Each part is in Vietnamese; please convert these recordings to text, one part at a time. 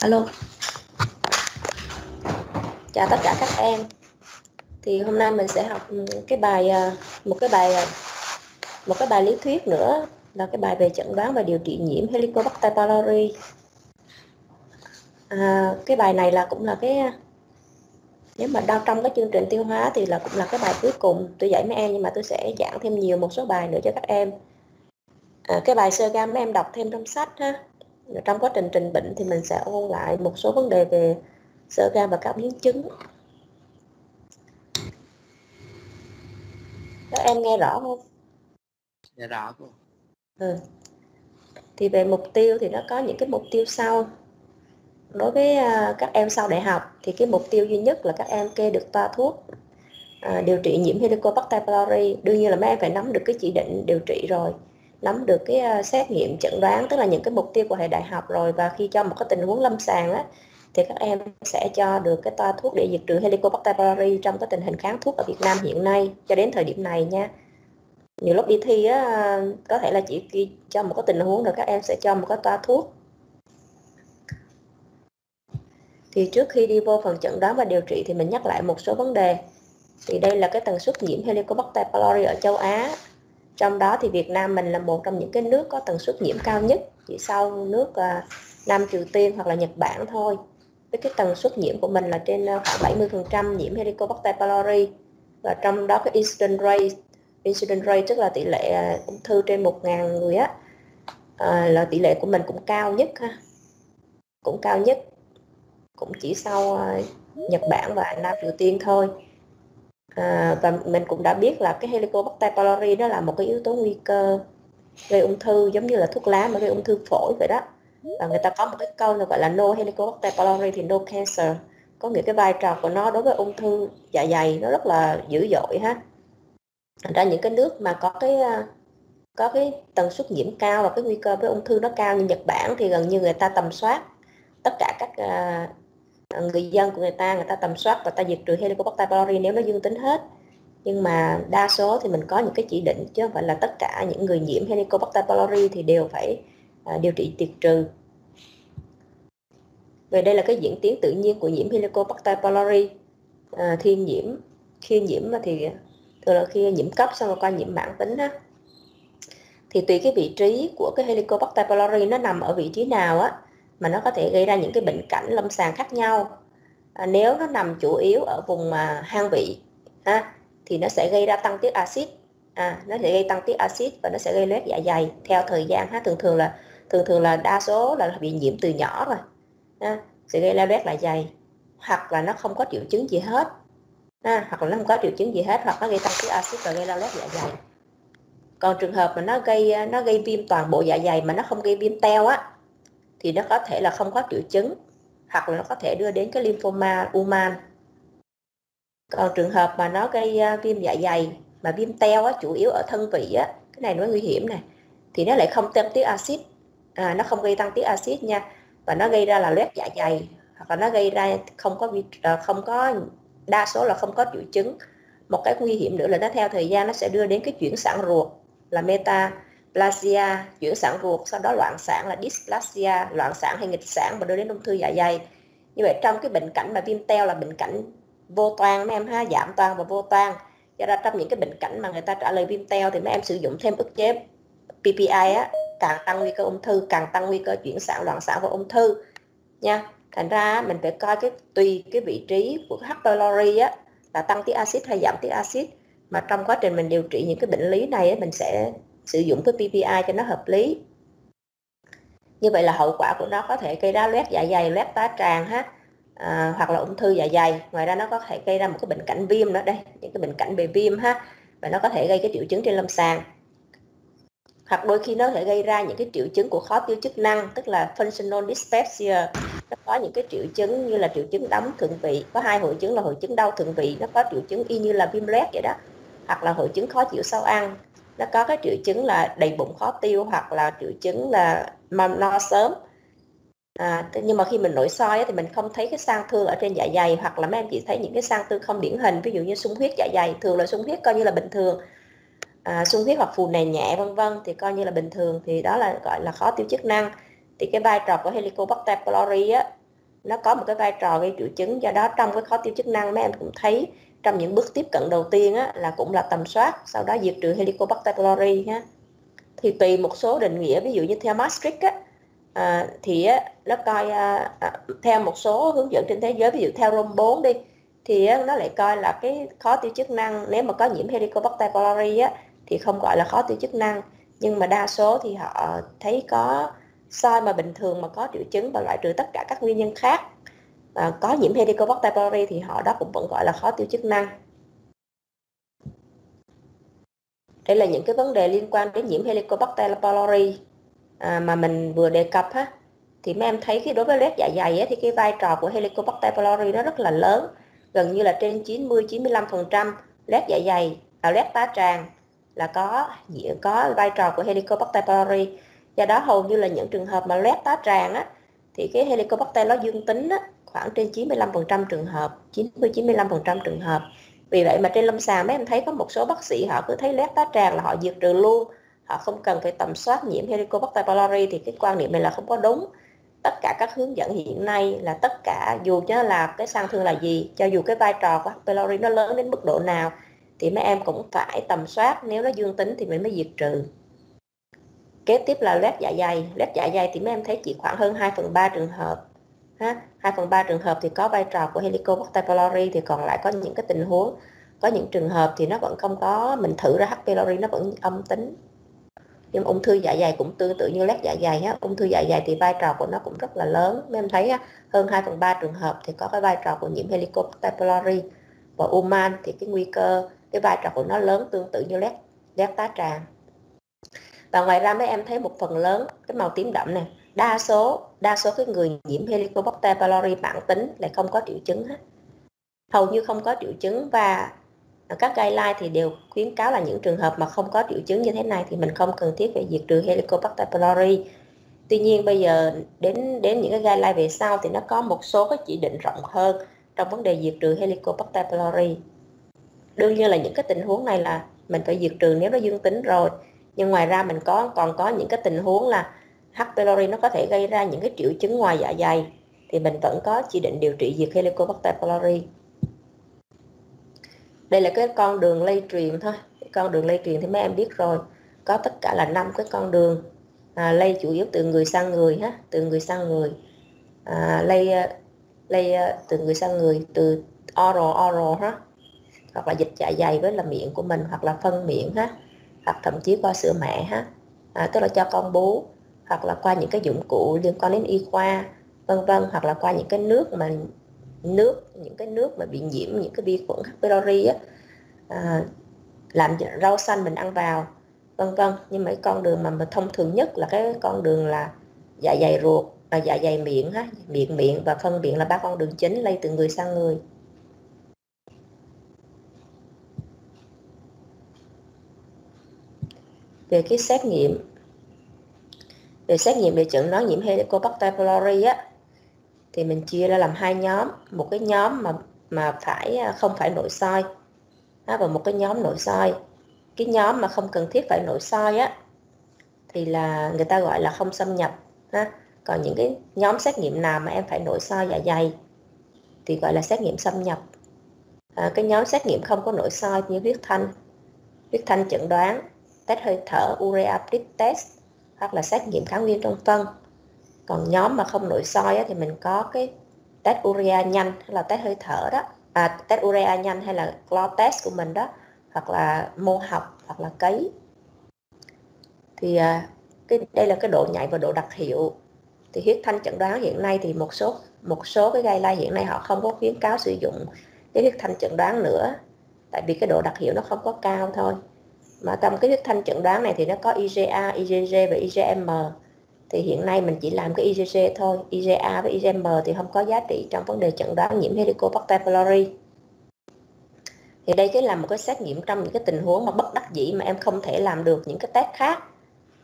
Alo. Chào tất cả các em. Thì hôm nay mình sẽ học cái bài à, một cái bài à, một cái bài lý thuyết nữa là cái bài về chẩn đoán và điều trị nhiễm Helicobacter pylori. À, cái bài này là cũng là cái à, nếu mà đau trong cái chương trình tiêu hóa thì là cũng là cái bài cuối cùng tôi dạy mấy em nhưng mà tôi sẽ giảng thêm nhiều một số bài nữa cho các em à, cái bài sơ gan mấy em đọc thêm trong sách ha trong quá trình trình bệnh thì mình sẽ ôn lại một số vấn đề về sơ gan và các biến chứng. Các em nghe rõ không? Dạ rõ cô. Ừ. thì về mục tiêu thì nó có những cái mục tiêu sau. Đối với à, các em sau đại học thì cái mục tiêu duy nhất là các em kê được toa thuốc à, điều trị nhiễm Helicobacter pylori. Đương nhiên là mấy em phải nắm được cái chỉ định điều trị rồi nắm được cái ờ, xét nghiệm chẩn đoán tức là những cái mục tiêu của hệ đại học rồi và khi cho một cái tình huống lâm sàng á thì các em sẽ cho được cái toa thuốc để diệt trừ Helicobacter pylori trong cái tình hình kháng thuốc ở Việt Nam hiện nay cho đến thời điểm này nha. Nhiều lúc đi thi á, có thể là chỉ cho một cái tình huống rồi các em sẽ cho một cái toa thuốc. Thì trước khi đi vô phần chẩn đoán và điều trị thì mình nhắc lại một số vấn đề. Thì đây là cái tần suất nhiễm Helicobacter pylori ở châu Á trong đó thì Việt Nam mình là một trong những cái nước có tần suất nhiễm cao nhất chỉ sau nước uh, Nam Triều Tiên hoặc là Nhật Bản thôi. Với cái tần suất nhiễm của mình là trên à, khoảng 70% nhiễm Helicobacter pylori. Và trong đó cái incident rate incident rate tức là tỷ lệ uh, ung thư trên 1.000 người á uh, là tỷ lệ của mình cũng cao nhất ha. Cũng cao nhất cũng chỉ sau Nhật Bản và Nam Triều Tiên thôi à, và mình cũng đã biết là cái Helicobacter pylori đó là một cái yếu tố nguy cơ gây ung thư giống như là thuốc lá mà gây ung thư phổi vậy đó. Và người ta có một cái câu là gọi là no Helicobacter pylori thì no cancer. Có nghĩa cái vai trò của nó đối với ung thư dạ dày nó rất là dữ dội ha. Thành ra những cái nước mà có cái à, có cái tần suất nhiễm cao và cái nguy cơ với ung thư nó cao như Nhật Bản thì gần như người ta tầm soát tất cả các à, người dân của người ta người ta tầm soát và ta diệt trừ Helicobacter pylori nếu nó dương tính hết. Nhưng mà đa số thì mình có những cái chỉ định chứ không phải là tất cả những người nhiễm Helicobacter pylori thì đều phải à, điều trị tiệt trừ. Về đây là cái diễn tiến tự nhiên của nhiễm Helicobacter pylori à, khi nhiễm khi nhiễm thì thường là khi nhiễm cấp xong rồi qua nhiễm mãn tính á. Thì tùy cái vị trí của cái Helicobacter pylori nó nằm ở vị trí nào á mà nó có thể gây ra những cái bệnh cảnh lâm sàng khác nhau. À, nếu nó nằm chủ yếu ở vùng mà hang vị ha, thì nó sẽ gây ra tăng tiết axit. À, nó sẽ gây tăng tiết axit và nó sẽ gây loét dạ dày. Theo thời gian ha thường thường là thường thường là đa số là bị nhiễm từ nhỏ rồi ha, sẽ gây ra loét dạ dày. Hoặc là nó không có triệu chứng gì hết ha, hoặc là nó không có triệu chứng gì hết hoặc nó gây tăng tiết axit và gây ra loét dạ dày. Còn trường hợp mà nó gây nó gây viêm toàn bộ dạ dày mà nó không gây viêm teo á thì nó có thể là không có triệu chứng hoặc là nó có thể đưa đến cái lymphoma uman. Còn trường hợp mà nó gây uh, viêm dạ dày mà viêm teo á, chủ yếu ở thân vị á cái này nó nguy hiểm này thì nó lại không tăng tiết axit. À, nó không gây tăng tiết axit nha và nó gây ra là loét dạ dày hoặc là nó gây ra không có à, không có đa số là không có triệu chứng. Một cái nguy hiểm nữa là nó theo thời gian nó sẽ đưa đến cái chuyển sản ruột là meta plasia chuyển sản ruột sau đó loạn sản là dysplasia loạn sản hay nghịch sản và đưa đến ung thư dạ dày. Như vậy trong cái bệnh cảnh mà viêm teo là bệnh cảnh vô toan mấy em ha giảm toan và vô toan do ra trong những cái bệnh cảnh mà người ta trả lời viêm teo thì mấy em sử dụng thêm ức chế PPI á càng tăng nguy cơ ung thư càng tăng nguy cơ chuyển sản loạn sản và ung thư nha. Thành ra mình phải coi cái tùy cái vị trí của H pylori á là tăng tiết axit hay giảm tiết axit. Mà trong quá trình mình điều trị những cái bệnh lý này á, mình sẽ sử dụng cái PPI cho nó hợp lý. Như vậy là hậu quả của nó có thể gây ra loét dạ dày loét tá tràng ha à, hoặc là ung thư dạ dày. Ngoài ra nó có thể gây ra một cái bệnh cảnh viêm nữa đây những cái bệnh cảnh về viêm ha và nó có thể gây cái triệu chứng trên lâm sàng. Hoặc đôi khi nó có thể gây ra những cái triệu chứng của khó tiêu chức năng tức là functional dyspepsia. Nó có những cái triệu chứng như là triệu chứng đóng thượng vị có hai hội chứng là hội chứng đau thượng vị nó có triệu chứng y như là viêm loét vậy đó hoặc là hội chứng khó chịu sau ăn nó có cái triệu chứng là đầy bụng khó tiêu hoặc là triệu chứng là mầm no sớm. À, nhưng mà khi mình nội soi thì mình không thấy cái sang thương ở trên dạ dày hoặc là mấy em chỉ thấy những cái sang thương không điển hình ví dụ như sung huyết dạ dày thường là sung huyết coi như là bình thường. À, sung huyết hoặc phù nề nhẹ vân vân thì coi như là bình thường thì đó là gọi là khó tiêu chức năng. Thì cái vai trò của Helicobacter pylori á nó có một cái vai trò gây triệu chứng do đó trong cái khó tiêu chức năng mấy em cũng thấy trong những bước tiếp cận đầu tiên á, là cũng là tầm soát sau đó diệt trừ Helicobacter pylori ha. Thì tùy một số định nghĩa ví dụ như theo Maastricht á, à, thì á, nó coi à, à, theo một số hướng dẫn trên thế giới ví dụ theo Rome 4 đi thì á, nó lại coi là cái khó tiêu chức năng nếu mà có nhiễm Helicobacter pylori á, thì không gọi là khó tiêu chức năng. Nhưng mà đa số thì họ thấy có soi mà bình thường mà có triệu chứng và loại trừ tất cả các nguyên nhân khác. À, có nhiễm Helicobacter pylori thì họ đó cũng vẫn gọi là khó tiêu chức năng. Đây là những cái vấn đề liên quan đến nhiễm Helicobacter pylori à, mà mình vừa đề cập ha thì mấy em thấy khi đối với loét dạ dày á, thì cái vai trò của Helicobacter pylori nó rất là lớn gần như là trên 90 95 phần trăm loét dạ dày à, loét tá tràng là có có vai trò của Helicobacter pylori do đó hầu như là những trường hợp mà loét tá tràng á thì cái Helicobacter nó dương tính á, khoảng trên 95% trường hợp 90 95% trường hợp. Vì vậy mà trên lâm sàng mấy em thấy có một số bác sĩ họ cứ thấy loét tá tràng là họ diệt trừ luôn họ không cần phải tầm soát nhiễm Helicobacter pylori thì cái quan niệm này là không có đúng. Tất cả các hướng dẫn hiện nay là tất cả dù cho là cái sang thương là gì cho dù cái vai trò của pylori nó lớn đến mức độ nào thì mấy em cũng phải tầm soát nếu nó dương tính thì mình mới diệt trừ kế tiếp là lét dạ dày. Lét dạ dày thì mấy em thấy chỉ khoảng hơn 2 phần 3 trường hợp ha? 2 phần 3 trường hợp thì có vai trò của Helicobacter pylori thì còn lại có những cái tình huống có những trường hợp thì nó vẫn không có mình thử ra H. pylori nó vẫn âm tính. Nhưng ung thư dạ dày cũng tương tự như lét dạ dày á. Ung thư dạ dày thì vai trò của nó cũng rất là lớn. Mấy em thấy á, hơn 2 phần 3 trường hợp thì có cái vai trò của nhiễm Helicobacter pylori. Và uman thì cái nguy cơ cái vai trò của nó lớn tương tự như lét, lét tá tràng và ngoài ra mấy em thấy một phần lớn cái màu tím đậm này đa số đa số cái người nhiễm Helicobacter pylori mãn tính lại không có triệu chứng hết. Hầu như không có triệu chứng và các guideline thì đều khuyến cáo là những trường hợp mà không có triệu chứng như thế này thì mình không cần thiết phải diệt trừ Helicobacter pylori. Tuy nhiên bây giờ đến đến những cái guideline về sau thì nó có một số cái chỉ định rộng hơn trong vấn đề diệt trừ Helicobacter pylori. Đương nhiên là những cái tình huống này là mình phải diệt trừ nếu nó dương tính rồi nhưng ngoài ra mình có còn có những cái tình huống là H. pylori nó có thể gây ra những cái triệu chứng ngoài dạ dày. Thì mình vẫn có chỉ định điều trị diệt Helicobacter pylori. Đây là cái con đường lây truyền thôi. Cái con đường lây truyền thì mấy em biết rồi. Có tất cả là năm cái con đường à, lây chủ yếu từ người sang người ha từ người sang người. À, lây à, lây à, từ người sang người từ oral oral ha hoặc là dịch dạ dày với là miệng của mình hoặc là phân miệng ha hoặc thậm chí qua sữa mẹ ha. À, tức là cho con bú hoặc là qua những cái dụng cụ liên quan đến y khoa vân vân hoặc là qua những cái nước mà nước những cái nước mà bị nhiễm những cái vi khuẩn H. pylori á à, làm rau xanh mình ăn vào vân vân. Nhưng mà cái con đường mà mình thông thường nhất là cái con đường là dạ dày ruột và dạ dày miệng ha miệng miệng và phân miệng là ba con đường chính lây từ người sang người. Về cái xét nghiệm về xét nghiệm để chẩn đoán nhiễm Helicobacter pylori á thì mình chia ra làm hai nhóm một cái nhóm mà mà phải à, không phải nội soi và một cái nhóm nội soi. Cái nhóm mà không cần thiết phải nội soi á thì là người ta gọi là không xâm nhập ha còn những cái nhóm xét nghiệm nào mà em phải nội soi dạ dày thì gọi là xét nghiệm xâm nhập. À, cái nhóm xét nghiệm không có nội soi như huyết thanh huyết thanh chẩn đoán test hơi thở urea test hoặc là xét nghiệm kháng nguyên trong phân còn nhóm mà không nội soi thì mình có cái test urea nhanh hay là test hơi thở đó. À, test urea nhanh hay là clot test của mình đó hoặc là mô học hoặc là cấy. Thì à, cái đây là cái độ nhạy và độ đặc hiệu. Thì huyết thanh chẩn đoán hiện nay thì một số một số cái guideline hiện nay họ không có khuyến cáo sử dụng cái huyết thanh chẩn đoán nữa tại vì cái độ đặc hiệu nó không có cao thôi mà trong cái huyết thanh chẩn đoán này thì nó có IgA, IgG và IgM thì hiện nay mình chỉ làm cái IgG thôi IgA và IgM thì không có giá trị trong vấn đề chẩn đoán nhiễm Helicobacter pylori. Thì đây cái là một cái xét nghiệm trong những cái tình huống mà bất đắc dĩ mà em không thể làm được những cái test khác.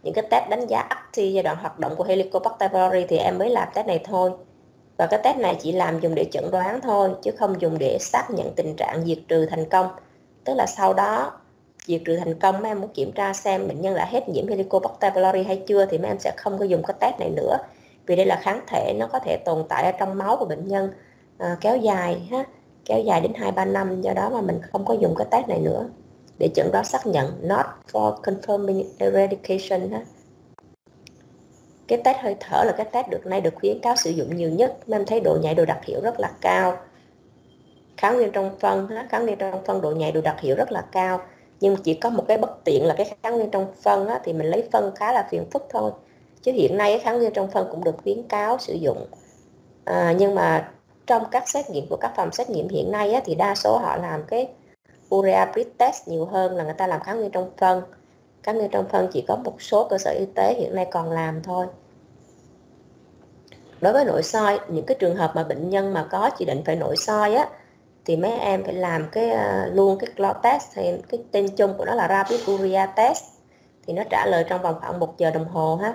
Những cái test đánh giá active giai đoạn hoạt động của Helicobacter pylori thì em mới làm test này thôi. Và cái test này chỉ làm dùng để chẩn đoán thôi chứ không dùng để xác nhận tình trạng diệt trừ thành công. Tức là sau đó diệt trừ thành công mấy em muốn kiểm tra xem bệnh nhân đã hết nhiễm Helicobacter pylori hay chưa thì mấy em sẽ không có dùng cái test này nữa. Vì đây là kháng thể nó có thể tồn tại ở trong máu của bệnh nhân à, kéo dài ha kéo dài đến hai ba năm do đó mà mình không có dùng cái test này nữa. Để chẩn đoán xác nhận not for confirming eradication ha. Cái test hơi thở là cái test được nay được khuyến cáo sử dụng nhiều nhất em thấy độ nhạy độ đặc hiệu rất là cao. Kháng nguyên trong phân kháng nguyên trong phân độ nhạy độ đặc hiệu rất là cao nhưng chỉ có một cái bất tiện là cái kháng nguyên trong phân á, thì mình lấy phân khá là phiền phức thôi. Chứ hiện nay cái kháng nguyên trong phân cũng được khuyến cáo sử dụng. À, nhưng mà trong các xét nghiệm của các phòng xét nghiệm hiện nay á, thì đa số họ làm cái urea breath test nhiều hơn là người ta làm kháng nguyên trong phân. Kháng nguyên trong phân chỉ có một số cơ sở y tế hiện nay còn làm thôi. Đối với nội soi những cái trường hợp mà bệnh nhân mà có chỉ định phải nội soi á thì mấy em phải làm cái uh, luôn cái clot test thì cái tên chung của nó là rapid urea test. Thì nó trả lời trong vòng khoảng một giờ đồng hồ ha.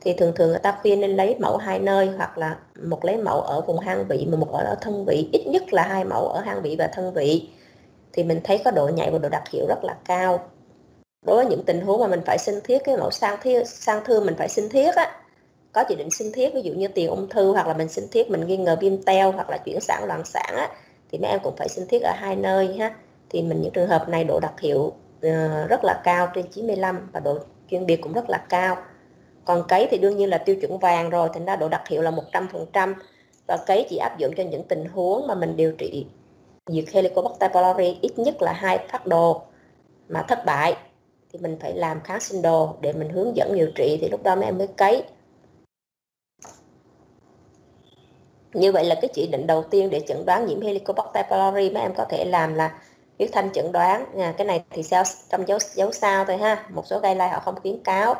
Thì thường thường người ta khuyên nên lấy mẫu hai nơi hoặc là một lấy mẫu ở vùng hang vị mà một ở thân vị. Ít nhất là hai mẫu ở hang vị và thân vị. Thì mình thấy có độ nhạy và độ đặc hiệu rất là cao. Đối với những tình huống mà mình phải sinh thiết cái mẫu sang thiết sang thương mình phải sinh thiết á có chỉ định sinh thiết ví dụ như tiền ung thư hoặc là mình sinh thiết mình nghi ngờ viêm teo hoặc là chuyển sản loạn sản á thì mấy em cũng phải sinh thiết ở hai nơi ha. Thì mình những trường hợp này độ đặc hiệu uh, rất là cao trên 95 và độ chuyên biệt cũng rất là cao. Còn cấy thì đương nhiên là tiêu chuẩn vàng rồi thành ra độ đặc hiệu là 100% và cấy chỉ áp dụng cho những tình huống mà mình điều trị diệt Helicobacter pylori ít nhất là hai phát đồ mà thất bại. Thì mình phải làm kháng sinh đồ để mình hướng dẫn điều trị thì lúc đó mấy em mới cấy. Như vậy là cái chỉ định đầu tiên để chẩn đoán nhiễm Helicobacter pylori mấy em có thể làm là huyết thanh chẩn đoán. À, cái này thì sao? Trong dấu dấu sao thôi ha. Một số guideline họ không khuyến cáo.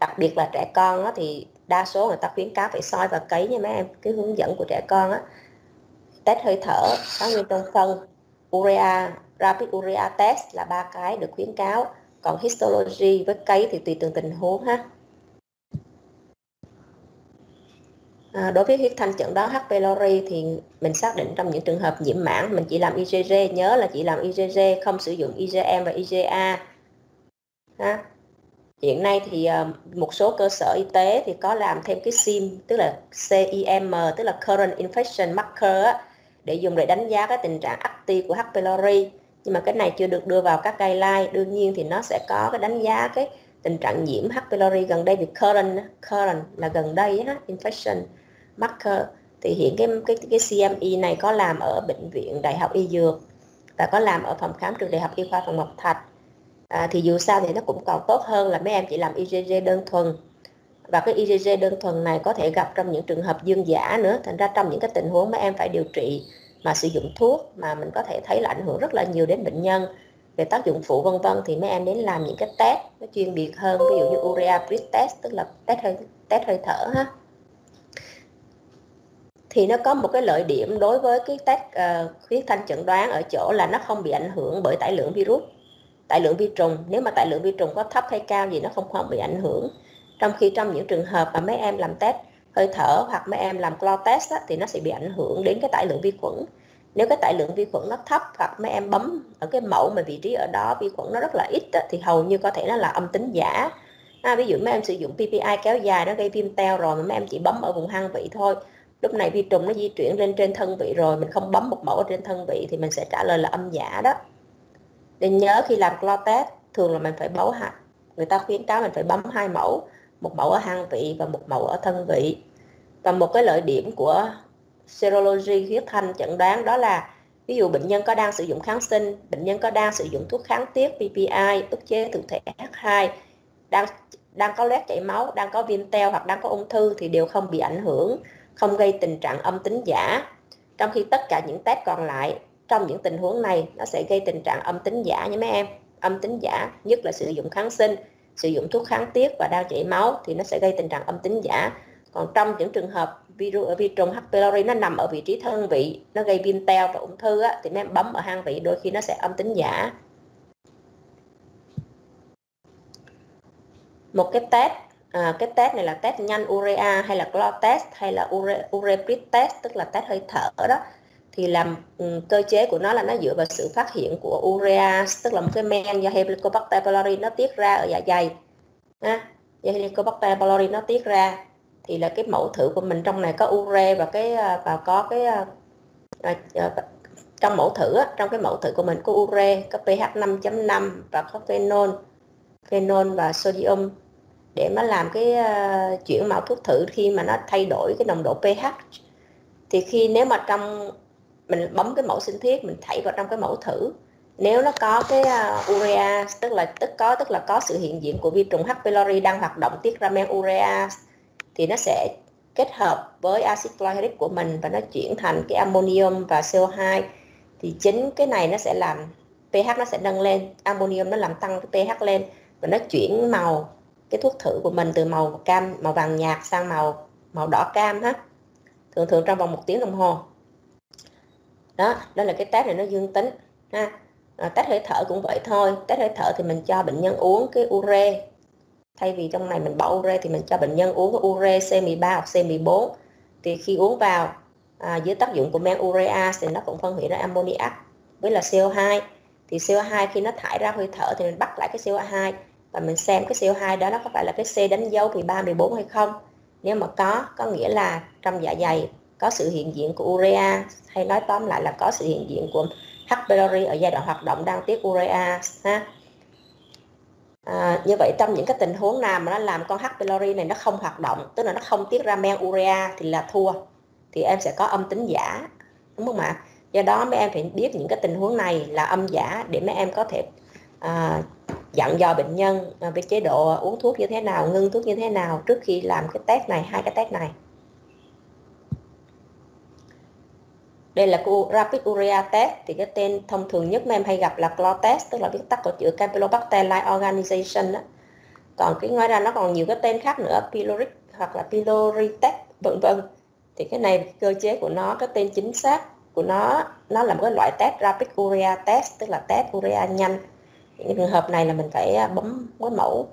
Đặc biệt là trẻ con á, thì đa số người ta khuyến cáo phải soi và cấy nha mấy em. Cái hướng dẫn của trẻ con á test hơi thở kháng nguyên trong phân urea rapid urea test là ba cái được khuyến cáo. Còn histology với cấy thì tùy từng tình huống ha. À, đối với huyết thanh chẩn đoán H. pylori thì mình xác định trong những trường hợp nhiễm mãn mình chỉ làm IgG nhớ là chỉ làm IgG không sử dụng IgM và IgA ha. hiện nay thì ờ, một số cơ sở y tế thì có làm thêm cái SIM tức là CIM tức là current infection marker để dùng để đánh giá cái tình trạng active của H. pylori nhưng mà cái này chưa được đưa vào các guideline đương nhiên thì nó sẽ có cái đánh giá cái tình trạng nhiễm H. pylori gần đây vì current current là gần đây ha, infection marker. Thì hiện cái cái cái CME này có làm ở bệnh viện Đại học Y Dược và có làm ở phòng khám trường Đại học Y khoa Phạm Ngọc Thạch. À, thì dù sao thì nó cũng còn tốt hơn là mấy em chỉ làm IgG đơn thuần. Và cái IgG đơn thuần này có thể gặp trong những trường hợp dương giả nữa. Thành ra trong những cái tình huống mấy em phải điều trị mà sử dụng thuốc mà mình có thể thấy là ảnh hưởng rất là nhiều đến bệnh nhân về tác dụng phụ vân vân thì mấy em đến làm những cái test nó chuyên biệt hơn ví dụ như urea breath test tức là test hơi test hơi thở ha. Thì nó có một cái lợi điểm đối với cái test ờ, uh, huyết thanh chẩn đoán ở chỗ là nó không bị ảnh hưởng bởi tải lượng virus. Tải lượng vi trùng nếu mà tải lượng vi trùng có thấp hay cao gì nó không không bị ảnh hưởng. Trong khi trong những trường hợp mà mấy em làm test hơi thở hoặc mấy em làm clo test á, thì nó sẽ bị ảnh hưởng đến cái tải lượng vi khuẩn nếu cái tải lượng vi khuẩn nó thấp hoặc mấy em bấm ở cái mẫu mà vị trí ở đó vi khuẩn nó rất là ít á, thì hầu như có thể nó là âm tính giả. À, ví dụ mấy em sử dụng PPI kéo dài nó gây viêm teo rồi mà mấy em chỉ bấm ở vùng hang vị thôi. Lúc này vi trùng nó di chuyển lên trên thân vị rồi mình không bấm một mẫu ở trên thân vị thì mình sẽ trả lời là âm giả đó. Nên nhớ khi làm clo test thường là mình phải bấu hạt người ta khuyến cáo mình phải bấm hai mẫu một mẫu ở hang vị và một mẫu ở thân vị. Và một cái lợi điểm của serology huyết thanh chẩn đoán, đó là ví dụ bệnh nhân có đang sử dụng kháng sinh, bệnh nhân có đang sử dụng thuốc kháng tiết PPI ức chế thực thể H2 đang đang có loét chảy máu, đang có viêm teo hoặc đang có ung thư thì đều không bị ảnh hưởng, không gây tình trạng âm tính giả. Trong khi tất cả những test còn lại, trong những tình huống này, nó sẽ gây tình trạng âm tính giả nha mấy em. Âm tính giả, nhất là sử dụng kháng sinh, sử dụng thuốc kháng tiết và đau chảy máu thì nó sẽ gây tình trạng âm tính giả. Còn trong những trường hợp virus vi trùng H. pylori nó nằm ở vị trí thân vị nó gây viêm teo và ung thư á, thì mấy em bấm ở hang vị đôi khi nó sẽ âm tính giả. Một cái test à, cái test này là test nhanh urea hay là clot test hay là ure, ureprip test tức là test hơi thở đó. Thì làm um, cơ chế của nó là nó dựa vào sự phát hiện của urea tức là một cái men do Helicobacter pylori nó tiết ra ở dạ dày ha do Helicobacter pylori nó tiết ra thì là cái mẫu thử của mình trong này có ure và cái à, và có cái à, à, à trong mẫu thử trong cái mẫu thử của mình có ure có pH 5.5 và có phenol phenol và sodium để mà làm cái uh, chuyển màu thuốc thử khi mà nó thay đổi cái nồng độ pH thì khi nếu mà trong mình bấm cái mẫu sinh thiết mình thảy vào trong cái mẫu thử nếu nó có cái uh, urea tức là tức có tức là có sự hiện diện của vi trùng H. pylori đang hoạt động tiết ra men urea thì nó sẽ kết hợp với axit chlorhydric của mình và nó chuyển thành cái ammonium và CO2 thì chính cái này nó sẽ làm pH nó sẽ nâng lên ammonium nó làm tăng cái pH lên và nó chuyển màu cái thuốc thử của mình từ màu cam màu vàng nhạt sang màu màu đỏ cam ha thường thường trong vòng một tiếng đồng hồ. Đó đó là cái test này nó dương tính ha. À, test hơi thở cũng vậy thôi. Test hơi thở thì mình cho bệnh nhân uống cái ure thay vì trong này mình bỏ ure thì mình cho bệnh nhân uống cái ure C13 hoặc C14 thì khi uống vào à, dưới tác dụng của men urea thì nó cũng phân hủy ra ammoniac với là CO2 thì CO2 khi nó thải ra hơi thở thì mình bắt lại cái CO2 và mình xem cái CO2 đó nó có phải là cái C đánh dấu 13 14 hay không. Nếu mà có có nghĩa là trong dạ dày có sự hiện diện của urea hay nói tóm lại là có sự hiện diện của H. pylori ở giai đoạn hoạt động đang tiết urea ha. À, như vậy trong những cái tình huống nào mà nó làm con H. pylori này nó không hoạt động tức là nó không tiết ra men urea thì là thua thì em sẽ có âm tính giả đúng không ạ do đó mấy em phải biết những cái tình huống này là âm giả để mấy em có thể à, dặn dò bệnh nhân à, về chế độ uống thuốc như thế nào ngưng thuốc như thế nào trước khi làm cái test này hai cái test này đây là cái rapid urea test. Thì cái tên thông thường nhất mà em hay gặp là clot test, tức là viết tắt của chữ Campylobacter like Organization đó. còn cái, ngoài ra nó còn nhiều cái tên khác nữa, pyloric hoặc là pylori test vân vân. Thì cái này cơ chế của nó, cái tên chính xác của nó nó là một cái loại test rapid urea test, tức là test urea nhanh. Những trường hợp này là mình phải à, bấm cái mẫu,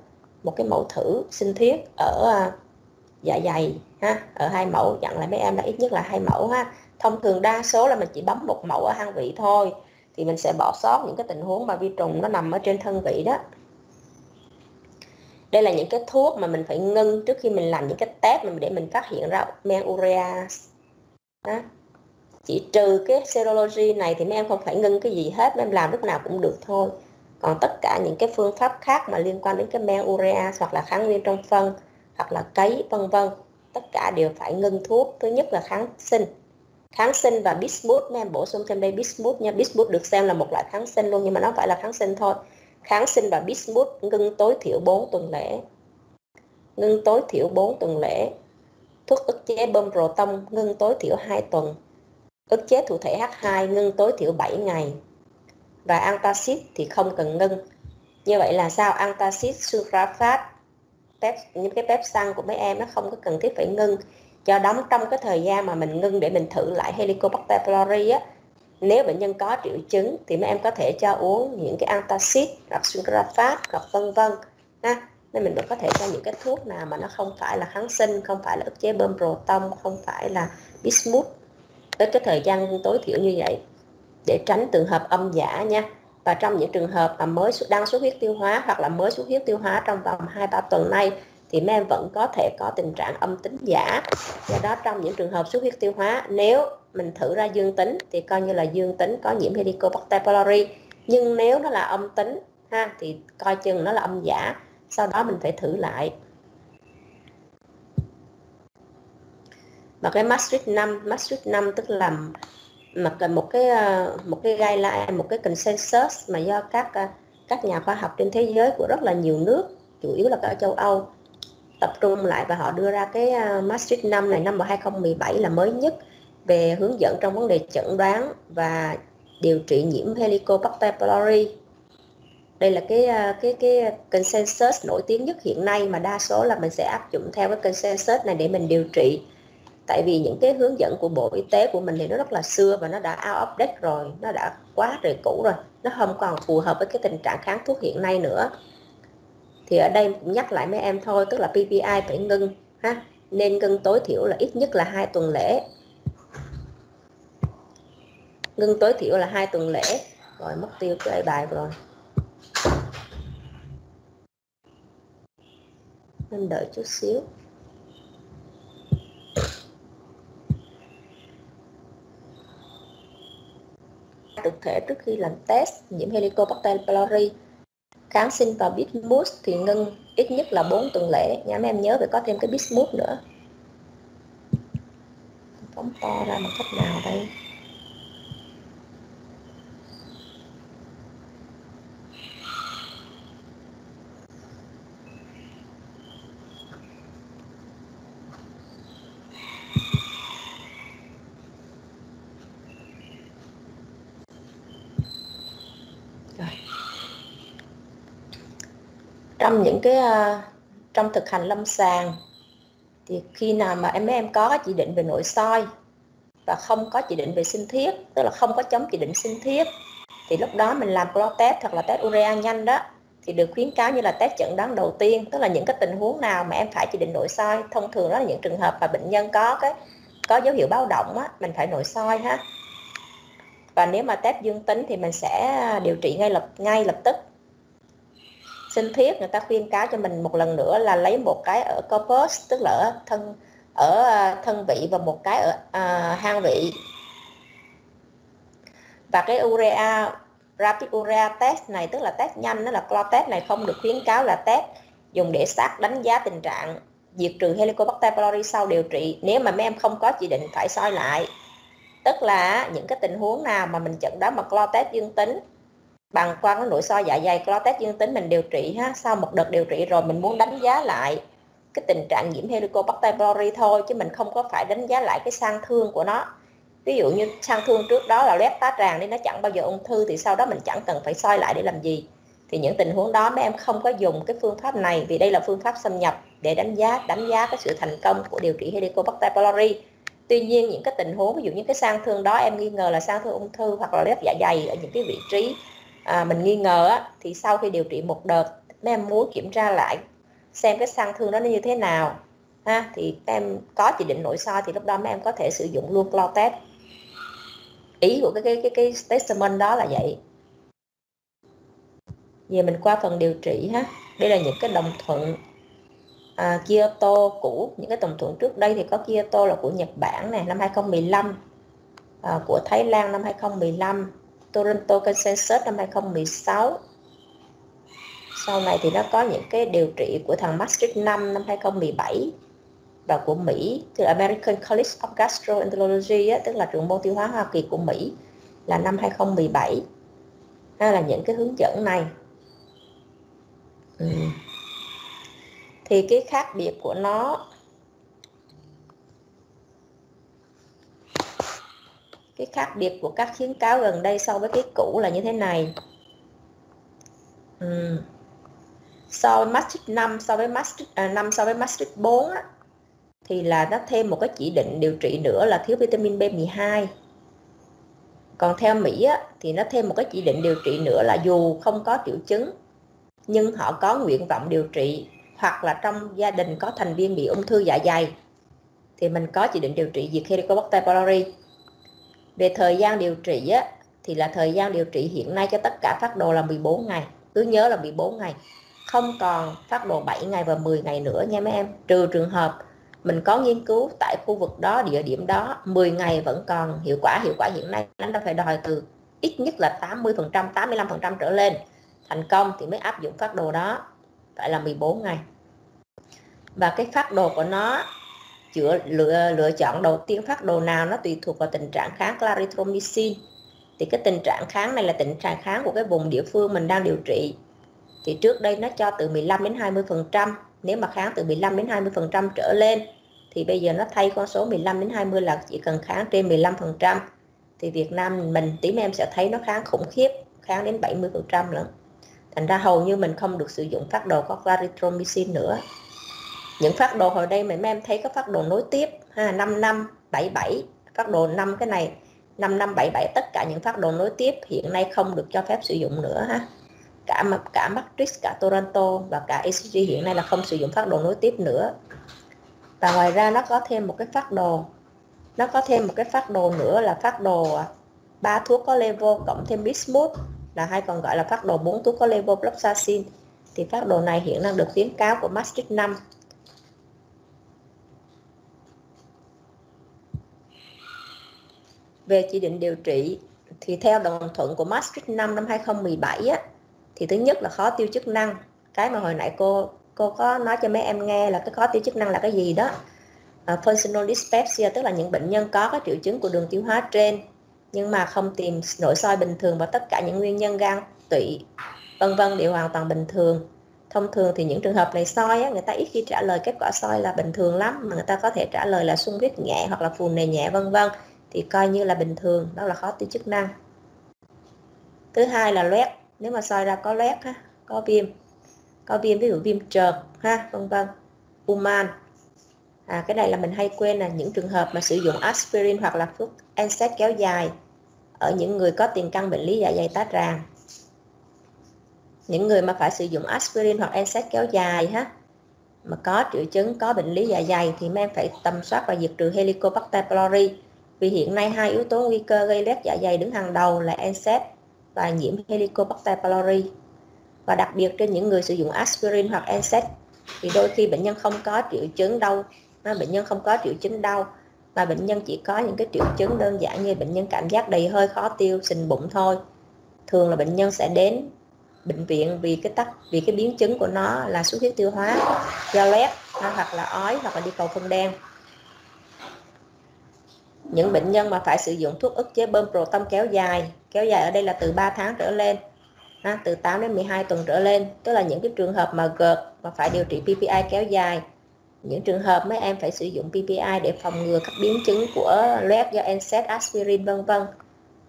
một cái mẫu thử sinh thiết ở à, dạ dày, ha, ở hai mẫu. Dặn lại mấy em là ít nhất là hai mẫu, ha thông thường đa số là mình chỉ bấm một mẫu ở hang vị thôi, thì mình sẽ bỏ sót những cái tình huống mà vi trùng nó nằm ở trên thân vị đó. Đây là những cái thuốc mà mình phải ngưng trước khi mình làm những cái test mà để mình phát hiện ra men urea. Đó. chỉ trừ cái serology này thì mấy em không phải ngưng cái gì hết, mấy em làm lúc nào cũng được thôi. Còn tất cả những cái phương pháp khác mà liên quan đến cái men urea hoặc là kháng nguyên trong phân hoặc là cấy, vân vân, tất cả đều phải ngưng thuốc. Thứ nhất là kháng sinh kháng sinh và bismuth em bổ sung thêm đây bismuth nha. Bismuth được xem là một loại kháng sinh luôn nhưng mà nó phải là kháng sinh thôi. Kháng sinh và bismuth ngưng tối thiểu 4 tuần lễ. Ngưng tối thiểu 4 tuần lễ. Thuốc ức chế bơm proton ngưng tối thiểu 2 tuần. Ức chế thụ thể H2 ngưng tối thiểu 7 ngày. Và antacid thì không cần ngưng. Như vậy là sao? Antacid sulfat pep, những cái pep xăng của mấy em nó không có cần thiết phải ngưng do đó trong cái thời gian mà mình ngưng để mình thử lại Helicobacter pylori á, nếu bệnh nhân có triệu chứng thì mấy em có thể cho uống những cái antacid, hoặc sulfat hoặc vân vân, ha. Nên mình vẫn có thể cho những cái thuốc nào mà nó không phải là kháng sinh, không phải là ức chế bơm proton, không phải là bismuth. Tới cái thời gian tối thiểu như vậy, để tránh trường hợp âm giả nha. Và trong những trường hợp mà mới đang xuất huyết tiêu hóa hoặc là mới xuất huyết tiêu hóa trong vòng 2-3 tuần nay thì mấy em vẫn có thể có tình trạng âm tính giả. Do đó trong những trường hợp xuất huyết tiêu hóa, nếu mình thử ra dương tính thì coi như là dương tính có nhiễm Helicobacter pylori nhưng nếu nó là âm tính ha, thì coi chừng nó là âm giả. Sau đó mình phải thử lại. Và cái Maastricht 5 Maastricht 5 tức là mà một cái một cái guideline, một cái consensus mà do các các nhà khoa học trên thế giới của rất là nhiều nước, chủ yếu là ở châu Âu tập trung lại và họ đưa ra cái à, Maastricht 5 này, năm 2017 là mới nhất về hướng dẫn trong vấn đề chẩn đoán và điều trị nhiễm Helicobacter pylori. Đây là cái à, cái cái consensus nổi tiếng nhất hiện nay mà đa số là mình sẽ áp dụng theo cái consensus này để mình điều trị tại vì những cái hướng dẫn của bộ y tế của mình thì nó rất là xưa và nó đã out of date rồi, nó đã quá rồi cũ rồi, nó không còn phù hợp với cái tình trạng kháng thuốc hiện nay nữa thì ở đây cũng nhắc lại mấy em thôi, tức là PPI phải ngưng, ha? Nên ngưng tối thiểu là ít nhất là hai tuần lễ. Ngưng tối thiểu là hai tuần lễ. Rồi, mất tiêu cái bài rồi. Nên đợi chút xíu. Thực thể trước khi làm test nhiễm helicobacter pylori kháng sinh và bismuth thì ngưng, ít nhất là 4 tuần lễ. Nha mấy em nhớ phải có thêm cái bismuth nữa. Phóng to ra bằng cách nào đây? Trong những cái uh, trong thực hành lâm sàng thì khi nào mà em em có chỉ định về nội soi và không có chỉ định về sinh thiết tức là không có chống chỉ định sinh thiết thì lúc đó mình làm clot test hoặc là test urea nhanh đó thì được khuyến cáo như là test chẩn đoán đầu tiên tức là những cái tình huống nào mà em phải chỉ định nội soi thông thường đó là những trường hợp mà bệnh nhân có cái có dấu hiệu báo động á mình phải nội soi ha. Và nếu mà test dương tính thì mình sẽ ờ, điều trị ngay lập ngay lập tức sinh thiết người ta khuyên cáo cho mình một lần nữa là lấy một cái ở corpus tức là ở thân ở à, thân vị và một cái ở à, hang vị. Và cái urea rapid urea test này tức là test nhanh đó là clo test này không được khuyến cáo là test dùng để xác đánh giá tình trạng diệt trừ Helicobacter pylori sau điều trị. Nếu mà mấy em không có chỉ định phải soi lại. Tức là những cái tình huống nào mà mình chẩn đoán mà clo test dương tính bằng qua cái nội soi dạ dày Clotet dương tính mình điều trị ha. Sau một đợt điều trị rồi mình muốn đánh giá lại cái tình trạng nhiễm Helicobacter pylori thôi, chứ mình không có phải đánh giá lại cái sang thương của nó. Ví dụ như sang thương trước đó là loét tá tràng đi, nó chẳng bao giờ ung thư thì sau đó mình chẳng cần phải soi lại để làm gì. Thì những tình huống đó mấy em không có dùng cái phương pháp này, vì đây là phương pháp xâm nhập để đánh giá đánh giá cái sự thành công của điều trị Helicobacter pylori. Tuy nhiên những cái tình huống, ví dụ như cái sang thương đó, em nghi ngờ là sang thương ung thư hoặc là loét dạ dày ở những cái vị trí à, mình nghi ngờ á, thì sau khi điều trị một đợt mấy em muốn kiểm tra lại xem cái sang thương đó nó như thế nào. Ha thì em có chỉ định nội soi thì lúc đó mấy em có thể sử dụng luôn clotet ý của cái cái cái cái testament đó là vậy. Giờ mình qua phần điều trị ha. Đây là những cái đồng thuận à, Kyoto cũ. Những cái đồng thuận trước đây thì có Kyoto là của Nhật Bản này năm 2015 à, của Thái Lan năm 2015 Toronto Consensus năm 2016 sau này thì nó có những cái điều trị của thằng Maastricht 5 năm 2017 và của Mỹ từ American College of Gastroenterology á, tức là trường môn tiêu hóa Hoa Kỳ của Mỹ là năm 2017 đó là những cái hướng dẫn này. Ừ. thì cái khác biệt của nó cái khác biệt của các khuyến cáo gần đây so với cái cũ là như thế này. Uhm. so với Maastricht 5 so với Maastricht à, 5 so với Maastricht 4 á, thì là nó thêm một cái chỉ định điều trị nữa là thiếu vitamin B12 còn theo Mỹ á, thì nó thêm một cái chỉ định điều trị nữa là dù không có triệu chứng nhưng họ có nguyện vọng điều trị hoặc là trong gia đình có thành viên bị ung thư dạ dày thì mình có chỉ định điều trị diệt Helicobacter pylori về thời gian điều trị á, thì là thời gian điều trị hiện nay cho tất cả phát đồ là 14 ngày. Cứ nhớ là 14 ngày. Không còn phát đồ 7 ngày và 10 ngày nữa nha mấy em. Trừ trường hợp mình có nghiên cứu tại khu vực đó địa điểm đó 10 ngày vẫn còn hiệu quả. Hiệu quả hiện nay nó phải đòi từ ít nhất là 80 phần trăm 85 phần trăm trở lên. Thành công thì mới áp dụng phát đồ đó. Phải là 14 ngày. Và cái phát đồ của nó chữa lựa lựa chọn đầu tiên phát đồ nào nó tùy thuộc vào tình trạng kháng clarithromycin. Thì cái tình trạng kháng này là tình trạng kháng của cái vùng địa phương mình đang điều trị. Thì trước đây nó cho từ 15 đến 20 phần trăm. Nếu mà kháng từ 15 đến 20 phần trăm trở lên, thì bây giờ nó thay con số 15 đến 20 là chỉ cần kháng trên 15 phần trăm. Thì Việt Nam mình tí em sẽ thấy nó kháng khủng khiếp, kháng đến 70 phần trăm lận. Thành ra hầu như mình không được sử dụng phát đồ có clarithromycin nữa những phát đồ hồi đây mấy em thấy có phát đồ nối tiếp, ha 5 năm 77 phát đồ 5 cái này 5 năm 77 tất cả những phát đồ nối tiếp hiện nay không được cho phép sử dụng nữa, ha. Cả cả Matrix, cả Toronto và cả ecg hiện nay là không sử dụng phát đồ nối tiếp nữa. Và ngoài ra nó có thêm một cái phát đồ, nó có thêm một cái phát đồ nữa là phát đồ à, ba thuốc có levo cộng thêm bismuth, là hay còn gọi là phát đồ bốn thuốc có levofloxacin thì phát đồ này hiện đang được khuyến cáo của Maastricht 5 về chỉ định điều trị thì theo đồng thuận của Maastricht 5 năm 2017 á thì thứ nhất là khó tiêu chức năng. Cái mà hồi nãy cô cô có nói cho mấy em nghe là cái khó tiêu chức năng là cái gì đó? À, uh, functional dyspepsia tức là những bệnh nhân có các triệu chứng của đường tiêu hóa trên nhưng mà không tìm nội soi bình thường và tất cả những nguyên nhân gan tụy vân vân đều hoàn toàn bình thường. Thông thường thì những trường hợp này soi á, người ta ít khi trả lời kết quả soi là bình thường lắm mà người ta có thể trả lời là sung huyết nhẹ hoặc là phù nề nhẹ vân vân thì coi như là bình thường đó là khó tiêu chức năng. Thứ hai là loét nếu mà soi ra có loét ha có viêm có viêm ví dụ viêm trợt ha vân vân uman à, cái này là mình hay quên là những trường hợp mà sử dụng aspirin hoặc là thuốc NSAID kéo dài ở những người có tiền căn bệnh lý dạ dày tá tràng. Những người mà phải sử dụng aspirin hoặc NSAID kéo dài ha mà có triệu chứng có bệnh lý dạ dày thì mấy em phải tầm soát và diệt trừ Helicobacter pylori vì hiện nay hai yếu tố nguy cơ gây loét dạ dày đứng hàng đầu là NSAID và nhiễm Helicobacter pylori. Và đặc biệt trên những người sử dụng aspirin hoặc NSAID, thì đôi khi bệnh nhân không có triệu chứng đau bệnh nhân không có triệu chứng đau, mà bệnh nhân chỉ có những cái triệu chứng đơn giản như bệnh nhân cảm giác đầy hơi khó tiêu, sình bụng thôi. Thường là bệnh nhân sẽ đến bệnh viện vì cái tắc, vì cái biến chứng của nó là xuất huyết tiêu hóa, do loét hoặc là ói, hoặc là đi cầu phân đen những bệnh nhân mà phải sử dụng thuốc ức chế bơm proton kéo dài kéo dài ở đây là từ 3 tháng trở lên ha, từ 8 đến 12 tuần trở lên. Tức là những cái trường hợp mà gợt và phải điều trị PPI kéo dài. Những trường hợp mấy em phải sử dụng PPI để phòng ngừa các biến chứng của loét do NSAID, aspirin vân vân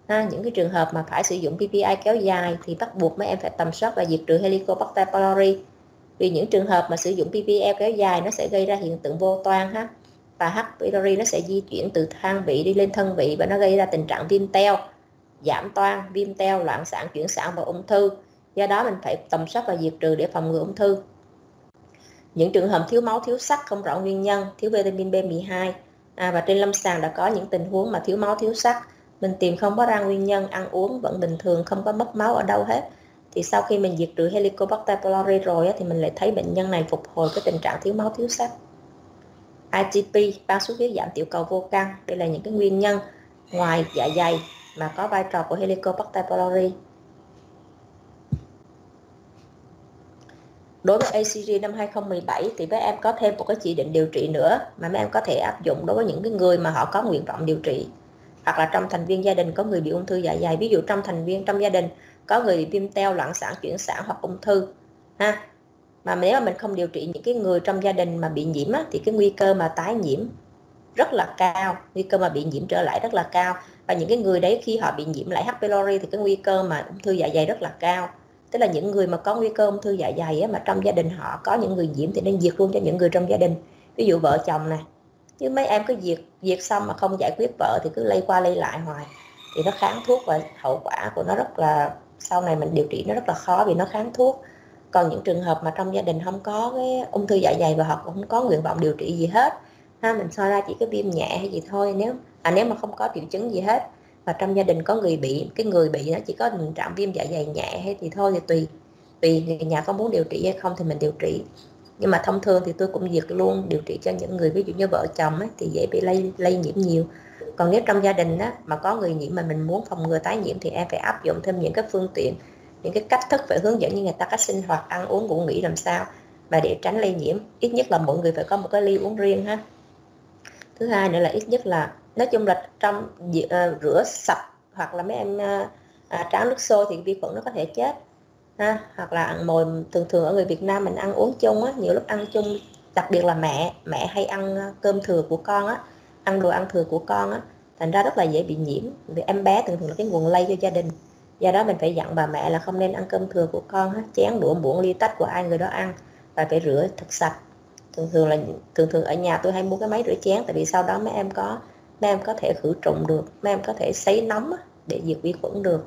ha, những cái trường hợp mà phải sử dụng PPI kéo dài thì bắt buộc mấy em phải tầm soát và diệt trừ Helicobacter pylori. Vì những trường hợp mà sử dụng PPI kéo dài nó sẽ gây ra hiện tượng vô toan ha và H. Pylori nó sẽ di chuyển từ thang vị đi lên thân vị và nó gây ra tình trạng viêm teo giảm toan viêm teo loạn sản chuyển sản và ung thư. Do đó mình phải tầm soát và diệt trừ để phòng ngừa ung thư. Những trường hợp thiếu máu thiếu sắt không rõ nguyên nhân thiếu vitamin B12 à, và trên lâm sàng đã có những tình huống mà thiếu máu thiếu sắt mình tìm không có ra nguyên nhân ăn uống vẫn bình thường không có mất máu ở đâu hết. Thì sau khi mình diệt trừ Helicobacter pylori rồi thì mình lại thấy bệnh nhân này phục hồi cái tình trạng thiếu máu thiếu sắt ITP, ban xuất huyết giảm tiểu cầu vô căn. Đây là những cái nguyên nhân ngoài dạ dày mà có vai trò của Helicobacter pylori đối với ACG năm 2017 thì mấy em có thêm một cái chỉ định điều trị nữa mà mấy em có thể áp dụng đối với những cái người mà họ có nguyện vọng điều trị. Hoặc là trong thành viên gia đình có người bị ung thư dạ dày. Ví dụ trong thành viên trong gia đình có người bị viêm teo loạn sản chuyển sản hoặc ung thư ha mà nếu mà mình không điều trị những cái người trong gia đình mà bị nhiễm á, thì cái nguy cơ mà tái nhiễm rất là cao nguy cơ mà bị nhiễm trở lại rất là cao. Và những cái người đấy khi họ bị nhiễm lại H. pylori thì cái nguy cơ mà ung thư dạ dày rất là cao. Tức là những người mà có nguy cơ ung thư dạ dày á, mà trong gia đình họ có những người nhiễm thì nên diệt luôn cho những người trong gia đình. Ví dụ vợ chồng này chứ mấy em cứ diệt diệt xong mà không giải quyết vợ thì cứ lây qua lây lại hoài. Thì nó kháng thuốc và hậu quả của nó rất là sau này mình điều trị nó rất là khó vì nó kháng thuốc còn những trường hợp mà trong gia đình không có cái ung thư dạ dày và họ cũng không có nguyện vọng điều trị gì hết ha mình soi ra chỉ cái viêm nhẹ hay gì thôi nếu à nếu mà không có triệu chứng gì hết. Và trong gia đình có người bị cái người bị nó chỉ có tình trạng viêm dạ dày nhẹ hay thì thôi thì tùy tùy người nhà có muốn điều trị hay không thì mình điều trị. Nhưng mà thông thường thì tôi cũng diệt luôn điều trị cho những người ví dụ như vợ chồng ấy, thì dễ bị lây lây nhiễm nhiều. Còn nếu trong gia đình á, mà có người nhiễm mà mình muốn phòng ngừa tái nhiễm thì em phải áp dụng thêm những cái phương tiện những cái cách thức phải hướng dẫn như người ta cách sinh hoạt ăn uống ngủ nghỉ làm sao mà để tránh lây nhiễm. Ít nhất là mọi người phải có một cái ly uống riêng ha. Thứ hai nữa là ít nhất là nói chung là trong uh, rửa sạch hoặc là mấy em uh, ờ, à, tráng nước sôi thì vi khuẩn nó có thể chết ha. Hoặc là ăn mồi thường thường ở người Việt Nam mình ăn uống chung á nhiều lúc ăn chung đặc biệt là mẹ mẹ hay ăn ờ, cơm thừa của con á ăn đồ ăn thừa của con á thành ra rất là dễ bị nhiễm. Vì em bé thường thường là cái nguồn lây cho gia đình do đó mình phải dặn bà mẹ là không nên ăn cơm thừa của con hết, chén đũa muỗng ly tách của ai người đó ăn. Và phải rửa thật sạch. Thường thường là thường thường ở nhà tôi hay mua cái máy rửa chén tại vì sau đó mấy em có mấy em có thể khử trùng được mấy em có thể sấy nóng để diệt vi khuẩn được.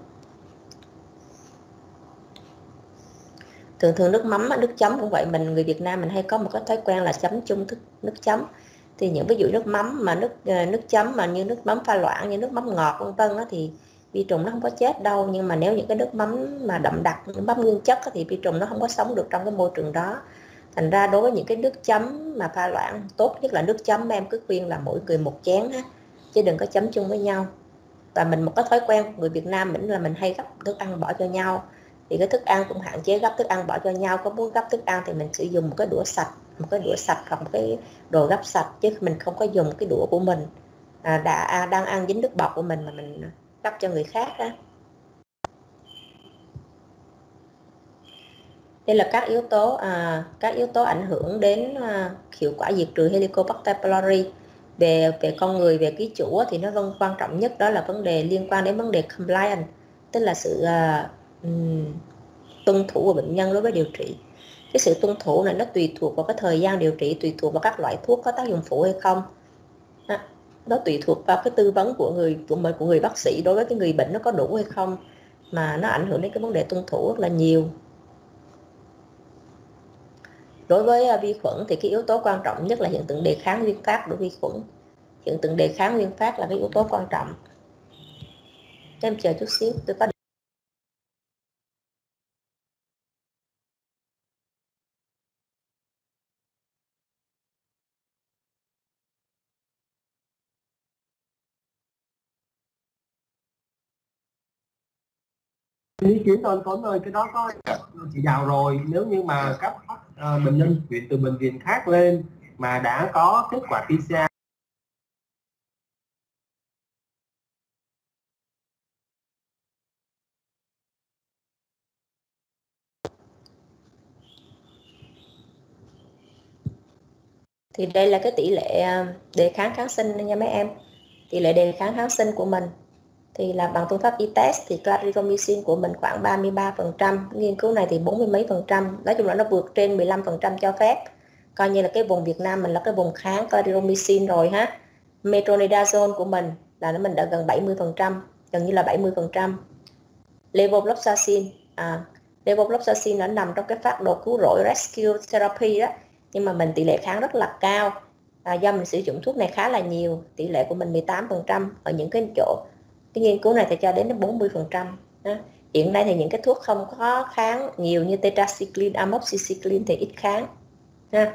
Thường thường nước mắm nước chấm cũng vậy mình người Việt Nam mình hay có một cái thói quen là chấm chung thức nước chấm. Thì những ví dụ nước mắm mà nước ờ, nước chấm mà như nước mắm pha loãng như nước mắm ngọt vân vân đó thì vi trùng nó không có chết đâu nhưng mà nếu những cái nước mắm mà đậm đặc nước mắm nguyên chất thì vi trùng nó không có sống được trong cái môi trường đó. Thành ra đối với những cái nước chấm mà pha loãng tốt nhất là nước chấm em cứ khuyên là mỗi người một chén ha chứ đừng có chấm chung với nhau. Và mình một cái thói quen người Việt Nam mình là mình hay gấp thức ăn bỏ cho nhau. Thì cái thức ăn cũng hạn chế gấp thức ăn bỏ cho nhau có muốn gấp thức ăn thì mình sử dụng một cái đũa sạch một cái đũa sạch hoặc một cái đồ gấp sạch chứ mình không có dùng cái đũa của mình. À, đã à, đang ăn dính nước bọt của mình mà mình cấp cho người khác đó. Đây là các yếu tố à, các yếu tố ảnh hưởng đến à, hiệu quả diệt trừ Helicobacter pylori. Về về con người về ký chủ thì nó vẫn quan trọng nhất đó là vấn đề liên quan đến vấn đề compliance tức là sự à, um, tuân thủ của bệnh nhân đối với điều trị. Cái sự tuân thủ này nó tùy thuộc vào cái thời gian điều trị tùy thuộc vào các loại thuốc có tác dụng phụ hay không nó tùy thuộc vào cái tư vấn của người, của mình của người bác sĩ đối với cái người bệnh nó có đủ hay không, mà nó ảnh hưởng đến cái vấn đề tuân thủ rất là nhiều. Đối với à, vi khuẩn thì cái yếu tố quan trọng nhất là hiện tượng đề kháng nguyên phát đối với vi khuẩn. Hiện tượng đề kháng nguyên phát là cái yếu tố quan trọng. Em chờ chút xíu, tôi có ý kiến tôi Tuấn ơi cái đó có chị giàu rồi. Nếu như mà các uh, bệnh nhân chuyển từ bệnh viện khác lên mà đã có kết quả PCR thì đây là cái tỷ lệ ờ, đề kháng kháng sinh nha mấy em. Tỷ lệ đề kháng kháng sinh của mình thì là bằng phương pháp e-test thì clarithromycin của mình khoảng 33%, nghiên cứu này thì 40 mấy phần trăm, nói chung là nó vượt trên 15% cho phép. Coi như là cái vùng Việt Nam mình là cái vùng kháng clarithromycin rồi ha. Metronidazole của mình là nó mình đã gần 70%, gần như là 70%. Levofloxacin, à, levofloxacin nó nằm trong cái phát đồ cứu rỗi rescue therapy đó, nhưng mà mình tỷ lệ kháng rất là cao. À, do mình sử dụng thuốc này khá là nhiều, tỷ lệ của mình 18% ở những cái chỗ cái nghiên cứu này thì cho đến 40 phần trăm hiện nay thì những cái thuốc không có kháng nhiều như tetracycline, amoxicillin thì ít kháng ha.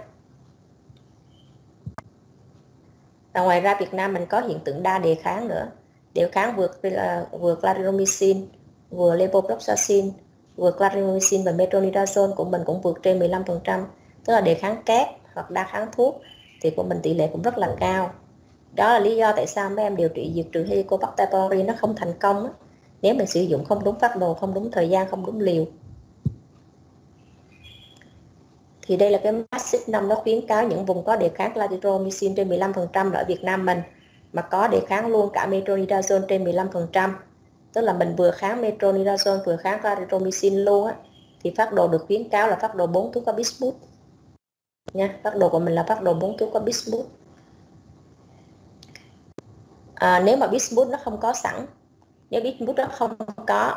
Và ngoài ra Việt Nam mình có hiện tượng đa đề kháng nữa. Đều kháng vượt là vừa clarithromycin vừa levofloxacin vừa clarithromycin và metronidazole của mình cũng vượt trên 15% tức là đề kháng kép hoặc đa kháng thuốc thì của mình tỷ lệ cũng rất là cao đó là lý do tại sao mấy em điều trị diệt trừ Helicobacter pylori nó không thành công á. nếu mình sử dụng không đúng phác đồ, không đúng thời gian, không đúng liều. Thì đây là cái maxit năm nó khuyến cáo những vùng có đề kháng clarithromycin trên 15% ở Việt Nam mình, mà có đề kháng luôn cả metronidazole trên 15% tức là mình vừa kháng metronidazole vừa kháng clarithromycin luôn á, thì phát đồ được khuyến cáo là phát đồ 4 thuốc có bismuth nha. Phát đồ của mình là phát đồ 4 thuốc có bismuth à, nếu mà bismuth nó không có sẵn nếu bismuth nó không có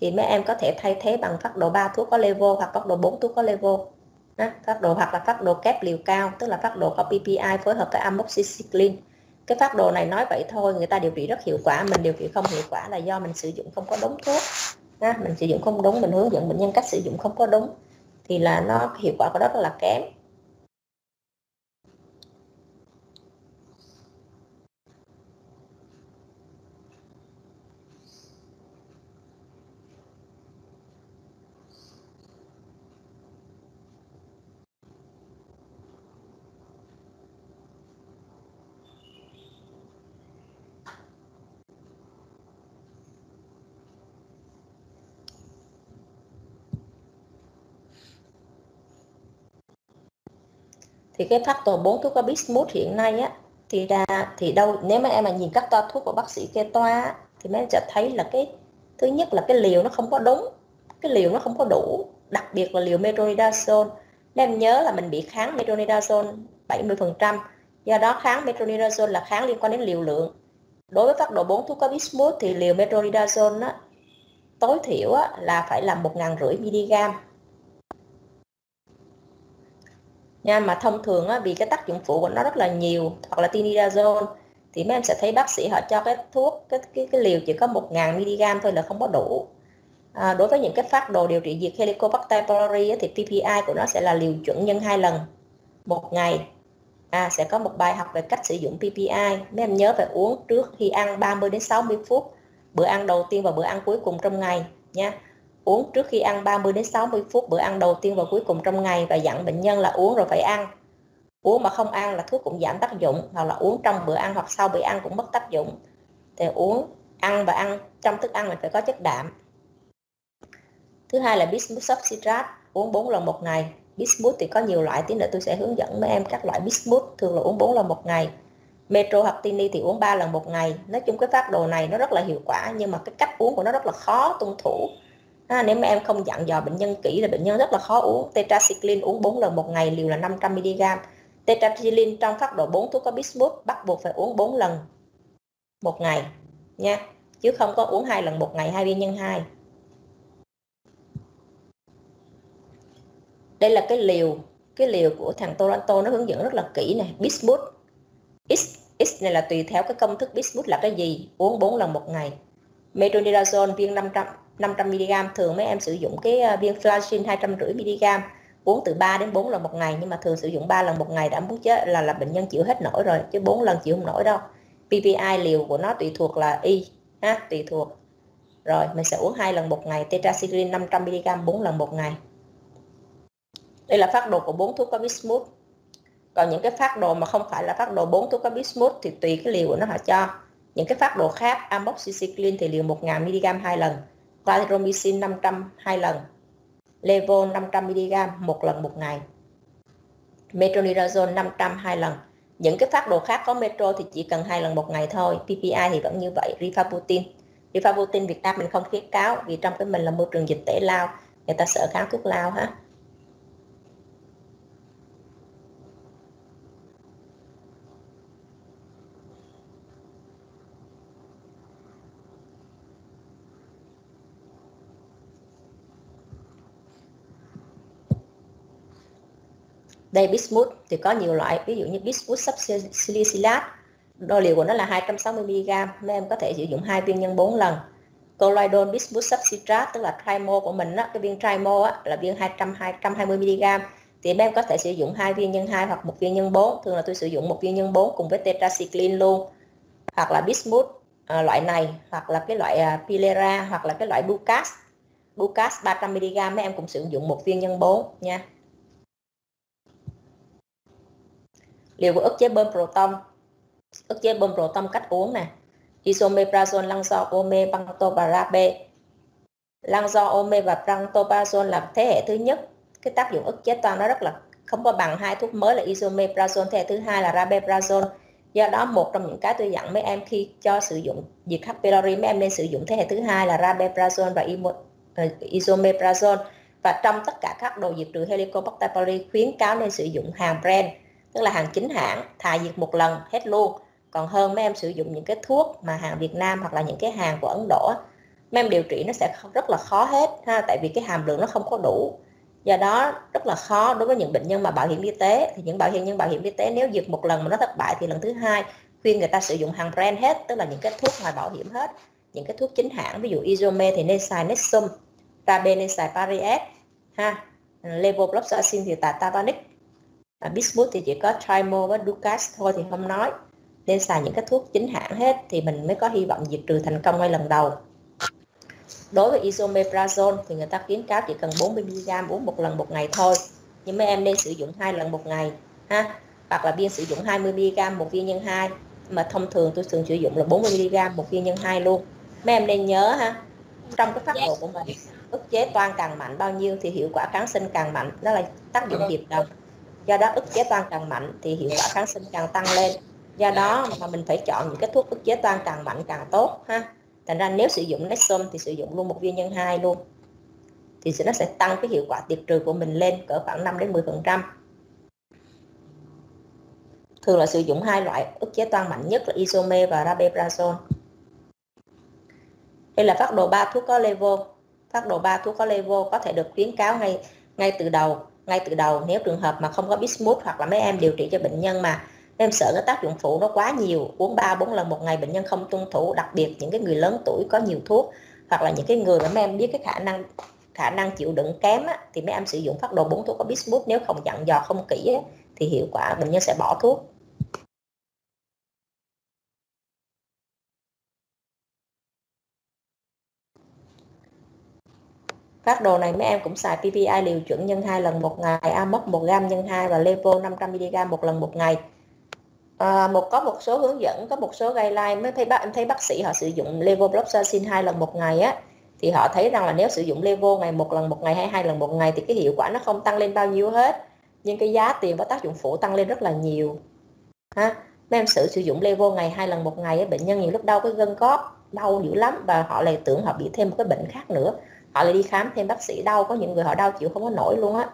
thì mấy em có thể thay thế bằng phát đồ 3 thuốc có levo hoặc phát đồ 4 thuốc có levo. Phát đồ hoặc là phát đồ kép liều cao tức là phát đồ có PPI phối hợp với amoxicillin. Cái phát đồ này nói vậy thôi người ta điều trị rất hiệu quả mình điều trị không hiệu quả là do mình sử dụng không có đúng thuốc. Mình sử dụng không đúng mình hướng dẫn bệnh nhân cách sử dụng không có đúng thì là nó hiệu quả của nó rất là kém. Thì cái factor 4 thuốc có bismuth hiện nay á thì ra thì đâu nếu mà em mà nhìn các toa thuốc của bác sĩ kê toa thì mấy em sẽ thấy là cái thứ nhất là cái liều nó không có đúng cái liều nó không có đủ đặc biệt là liều metronidazole. Nên em nhớ là mình bị kháng metronidazole 70% do đó kháng metronidazole là kháng liên quan đến liều lượng. Đối với phát độ 4 thuốc có bismuth thì liều metronidazole á, tối thiểu á, là phải là một ngàn rưỡi mg nha mà thông thường á, vì cái tác dụng phụ của nó rất là nhiều hoặc là tinidazole thì mấy em sẽ thấy bác sĩ họ cho cái thuốc cái cái, cái liều chỉ có 1.000 mg thôi là không có đủ. À, đối với những cái phát đồ điều trị diệt Helicobacter pylori thì PPI của nó sẽ là liều chuẩn nhân hai lần một ngày. À, sẽ có một bài học về cách sử dụng PPI mấy em nhớ phải uống trước khi ăn 30 đến 60 phút bữa ăn đầu tiên và bữa ăn cuối cùng trong ngày nha uống trước khi ăn 30 đến 60 phút bữa ăn đầu tiên và cuối cùng trong ngày và dặn bệnh nhân là uống rồi phải ăn. Uống mà không ăn là thuốc cũng giảm tác dụng, hoặc là uống trong bữa ăn hoặc sau bữa ăn cũng mất tác dụng. Thì uống, ăn và ăn, trong thức ăn mình phải có chất đạm. Thứ hai là bismuth substrate uống 4 lần một ngày. Bismuth thì có nhiều loại, tí nữa tôi sẽ hướng dẫn mấy em các loại bismuth, thường là uống 4 lần một ngày. Metro hoặc tini thì uống 3 lần một ngày. Nói chung cái phát đồ này nó rất là hiệu quả, nhưng mà cái cách uống của nó rất là khó tuân thủ à, nếu mà em không dặn dò bệnh nhân kỹ là bệnh nhân rất là khó uống. Tetracycline uống 4 lần một ngày liều là 500 mg. Tetracycline trong phát đồ 4 thuốc có bismuth bắt buộc phải uống 4 lần một ngày nha. Chứ không có uống hai lần một ngày hai viên nhân hai. Đây là cái liều cái liều của thằng Toronto nó hướng dẫn rất là kỹ này bismuth. X x này là tùy theo cái công thức bismuth là cái gì. Uống 4 lần một ngày. Metronidazole viên 500 500 mg thường mấy em sử dụng cái ờ, viên flagyl 250 mg, uống từ 3 đến 4 lần một ngày, nhưng mà thường sử dụng 3 lần một ngày đã muốn chết, là là bệnh nhân chịu hết nổi rồi, chứ 4 lần chịu không nổi đâu. PPI liều của nó tùy thuộc là y, ha, tùy thuộc. Rồi, mình sẽ uống hai lần một ngày, tetracycline 500 mg 4 lần một ngày. Đây là phát đồ của bốn thuốc có bismuth còn những cái phát đồ mà không phải là phát đồ bốn thuốc có bismuth thì tùy cái liều của nó họ cho. Những cái phát đồ khác, amoxicillin thì liều 1.000 mg hai lần clarithromycin 500 hai lần Levon 500 mg một lần một ngày. Metronidazole 500 hai lần. Những cái phát đồ khác có metro thì chỉ cần hai lần một ngày thôi. PPI thì vẫn như vậy. Rifabutin. Rifabutin Việt Nam mình không khuyến cáo vì trong cái mình là môi trường dịch tễ lao, người ta sợ kháng thuốc lao ha. Đây bismuth thì có nhiều loại ví dụ như bismuth subsilicilat đo liều của nó là 260 mg mấy em có thể sử dụng hai viên nhân 4 lần. Colloidal bismuth substrate tức là trimo của mình á, cái viên trimo á, là viên 200 220 mg thì mấy em có thể sử dụng hai viên nhân 2 hoặc một viên nhân 4 thường là tôi sử dụng một viên nhân 4 cùng với tetracycline luôn. Hoặc là bismuth à, loại này hoặc là cái loại à, pilera hoặc là cái loại bucas, bucas 300 mg mấy em cũng sử dụng một viên nhân 4 nha. Liều của ức chế bơm proton. Ức chế bơm proton cách uống nè. Isomeprazole do ome bantobarabe lăng do ome và pantoprazole là thế hệ thứ nhất. Cái tác dụng ức chế toan nó rất là không có bằng hai thuốc mới là isomeprazole thế hệ thứ hai là rabeprazole. Do đó một trong những cái tôi dặn mấy em khi cho sử dụng diệt H. pylori mấy em nên sử dụng thế hệ thứ hai là rabeprazole và ờ, isomeprazole. Và trong tất cả các đồ diệt trừ Helicobacter pylori khuyến cáo nên sử dụng hàng brand tức là hàng chính hãng thà diệt một lần, hết luôn. Còn hơn mấy em sử dụng những cái thuốc mà hàng Việt Nam hoặc là những cái hàng của Ấn Độ mấy em điều trị nó sẽ rất là khó hết, ha, tại vì cái hàm lượng nó không có đủ. Do đó rất là khó đối với những bệnh nhân mà bảo hiểm y tế. Thì những bảo hiểm nhân bảo hiểm y tế nếu dược một lần mà nó thất bại thì lần thứ hai khuyên người ta sử dụng hàng brand hết, tức là những cái thuốc ngoài bảo hiểm hết. Những cái thuốc chính hãng, ví dụ Isome thì nên xài Nexum Rabe nên xài Pariet ha, Levofloxacin thì tà Tabanic à, Bismuth thì chỉ có Trimo với Ducas thôi thì không nói. Nên xài những cái thuốc chính hãng hết thì mình mới có hy vọng diệt trừ thành công ngay lần đầu. Đối với isomeprazole thì người ta khuyến cáo chỉ cần 40 mg uống một lần một ngày thôi. Nhưng mấy em nên sử dụng hai lần một ngày ha? Hoặc là viên sử dụng 20 mg một viên nhân 2 mà thông thường tôi thường sử dụng là 40 mg một viên nhân 2 luôn. Mấy em nên nhớ ha? Trong cái phát đồ của mình ức chế toan càng mạnh bao nhiêu thì hiệu quả kháng sinh càng mạnh. Đó là tác dụng hiệp đồng do đó ức chế toan càng mạnh thì hiệu quả kháng sinh càng tăng lên. Do đó mà mình phải chọn những cái thuốc ức chế toan càng mạnh càng tốt, ha. Thành ra nếu sử dụng Nexum thì sử dụng luôn một viên nhân hai luôn. Thì nó sẽ tăng cái hiệu quả tiệt trừ của mình lên cỡ khoảng 5 đến 10 phần trăm. Thường là sử dụng hai loại ức chế toan mạnh nhất là isome và rabeprazole đây là phát đồ 3 thuốc có levo. Phát đồ 3 thuốc có levo có thể được khuyến cáo ngay ngay từ đầu ngay từ đầu nếu trường hợp mà không có bismuth hoặc là mấy em điều trị cho bệnh nhân mà em sợ cái tác dụng phụ nó quá nhiều uống 3 4 lần một ngày bệnh nhân không tuân thủ đặc biệt những cái người lớn tuổi có nhiều thuốc hoặc là những cái người mà mấy em biết cái khả năng khả năng chịu đựng kém á, thì mấy em sử dụng phát đồ bốn thuốc có bismuth nếu không dặn dò không kỹ á, thì hiệu quả bệnh nhân sẽ bỏ thuốc. Phát đồ này mấy em cũng xài PPI liều chuẩn nhân hai lần một ngày, AMOX 1 gram nhân 2 và Levo 500mg một lần một ngày. À, một có một số hướng dẫn, có một số guideline. Mới thấy bác em thấy bác sĩ họ sử dụng Levo Bloxacin hai lần một ngày á thì họ thấy rằng là nếu sử dụng levo ngày một lần một ngày hay hai lần một ngày thì cái hiệu quả nó không tăng lên bao nhiêu hết nhưng cái giá tiền và tác dụng phụ tăng lên rất là nhiều. Ha mấy em sử sử dụng levo ngày hai lần một ngày bệnh nhân nhiều lúc đau cái gân cóp đau dữ lắm và họ lại tưởng họ bị thêm một cái bệnh khác nữa họ lại đi khám thêm bác sĩ đau, có những người họ đau chịu không có nổi luôn á.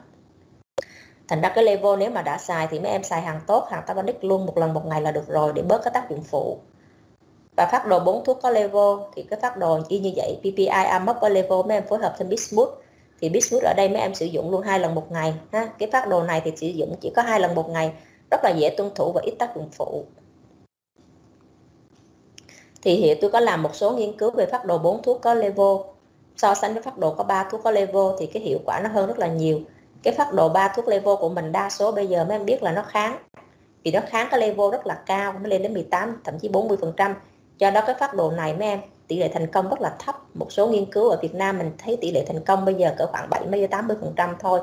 Thành ra cái level nếu mà đã xài thì mấy em xài hàng tốt, hàng tabonic luôn, một lần một ngày là được rồi, để bớt cái tác dụng phụ. Và phát đồ bốn thuốc có level, thì cái phát đồ y như vậy PPI AMOX có level, mấy em phối hợp thêm Bismuth. Thì Bismuth ở đây mấy em sử dụng luôn hai lần một ngày, ha. Cái phát đồ này thì sử dụng chỉ có hai lần một ngày, rất là dễ tuân thủ và ít tác dụng phụ. Thì hiện tôi có làm một số nghiên cứu về phát đồ bốn thuốc có level so sánh với phát đồ có ba thuốc có level thì cái hiệu quả nó hơn rất là nhiều. Cái phát đồ ba thuốc level của mình đa số bây giờ mấy em biết là nó kháng. Vì nó kháng cái level rất là cao, nó lên đến 18 thậm chí 40 phần trăm. Do đó cái phát đồ này mấy em, tỷ lệ thành công rất là thấp. Một số nghiên cứu ở Việt Nam mình thấy tỷ lệ thành công bây giờ cỡ khoảng 70 80 phần trăm thôi.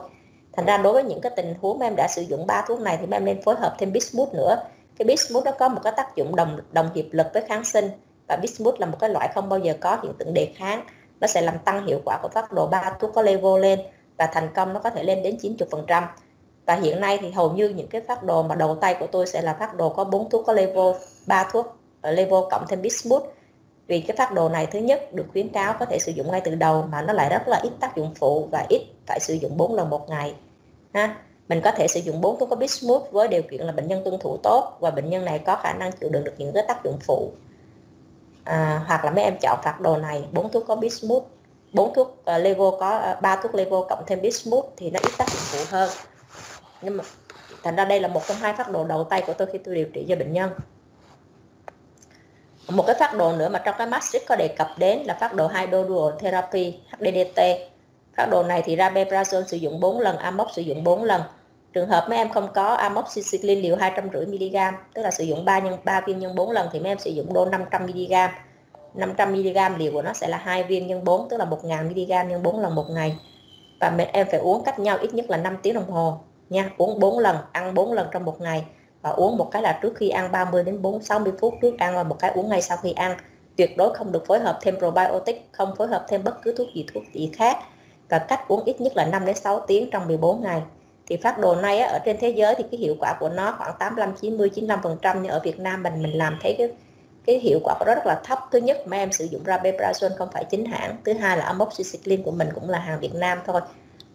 Thành ra đối với những cái tình huống mấy em đã sử dụng ba thuốc này thì mấy em nên phối hợp thêm bismuth nữa. Cái bismuth nó có một cái tác dụng đồng đồng hiệp lực với kháng sinh. Và bismuth là một cái loại không bao giờ có hiện tượng đề kháng nó sẽ làm tăng hiệu quả của phát đồ ba thuốc có level lên và thành công nó có thể lên đến 90% và hiện nay thì hầu như những cái phát đồ mà đầu tay của tôi sẽ là phát đồ có bốn thuốc có level ba thuốc ờ, ở level cộng thêm bismuth. Vì cái phát đồ này thứ nhất được khuyến cáo có thể sử dụng ngay từ đầu mà nó lại rất là ít tác dụng phụ và ít phải sử dụng 4 lần một ngày, ha. Mình có thể sử dụng 4 thuốc có bismuth với điều kiện là bệnh nhân tuân thủ tốt và bệnh nhân này có khả năng chịu đựng được những cái tác dụng phụ à, hoặc là mấy em chọn phát đồ này bốn thuốc có bismuth bốn thuốc ờ, uh, level có uh, thuốc Lego cộng thêm bismuth thì nó ít tác dụng phụ hơn. Nhưng mà thành ra đây là một trong hai phát đồ đầu tay của tôi khi tôi điều trị cho bệnh nhân. Một cái phát đồ nữa mà trong cái matrix có đề cập đến là phát đồ hydrodual therapy HDDT phát đồ này thì rabeprazole sử dụng 4 lần amox sử dụng 4 lần trường hợp mấy em không có amoxicillin liều 250 mg, tức là sử dụng 3 nhân 3 viên nhân 4 lần thì mấy em sử dụng đô 500 mg. 500 mg liều của nó sẽ là 2 viên nhân 4 tức là 1000 mg nhân 4 lần một ngày. Và mấy em phải uống cách nhau ít nhất là 5 tiếng đồng hồ nha. Uống 4 lần, ăn 4 lần trong một ngày. Và uống một cái là trước khi ăn 30 đến 4 60 phút trước ăn và một cái uống ngay sau khi ăn. Tuyệt đối không được phối hợp thêm probiotic, không phối hợp thêm bất cứ thuốc gì thuốc gì khác. Và cách uống ít nhất là 5 đến 6 tiếng trong 14 ngày thì phát đồ này á, ở trên thế giới thì cái hiệu quả của nó khoảng 85 90 95 phần trăm. Nhưng ở Việt Nam mình mình làm thấy cái cái hiệu quả của nó rất là thấp. Thứ nhất mà em sử dụng rabeprazole không phải chính hãng. Thứ hai là amoxicillin của mình cũng là hàng Việt Nam thôi.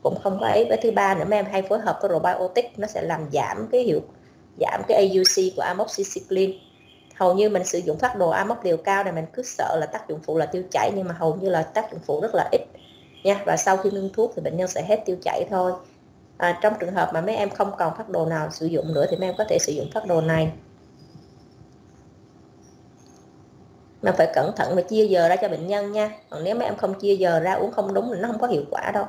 Cũng không có ấy. Với thứ ba nữa mà em hay phối hợp với probiotic nó sẽ làm giảm cái hiệu giảm cái AUC của amoxicillin. Hầu như mình sử dụng phát đồ amox liều cao này mình cứ sợ là tác dụng phụ là tiêu chảy. Nhưng mà hầu như là tác dụng phụ rất là ít nha. Và sau khi ngưng thuốc thì bệnh nhân sẽ hết tiêu chảy thôi à, trong trường hợp mà mấy em không còn phát đồ nào sử dụng nữa thì mấy em có thể sử dụng phát đồ này. Mà phải cẩn thận và chia giờ ra cho bệnh nhân nha. Còn nếu mấy em không chia giờ ra uống không đúng thì nó không có hiệu quả đâu.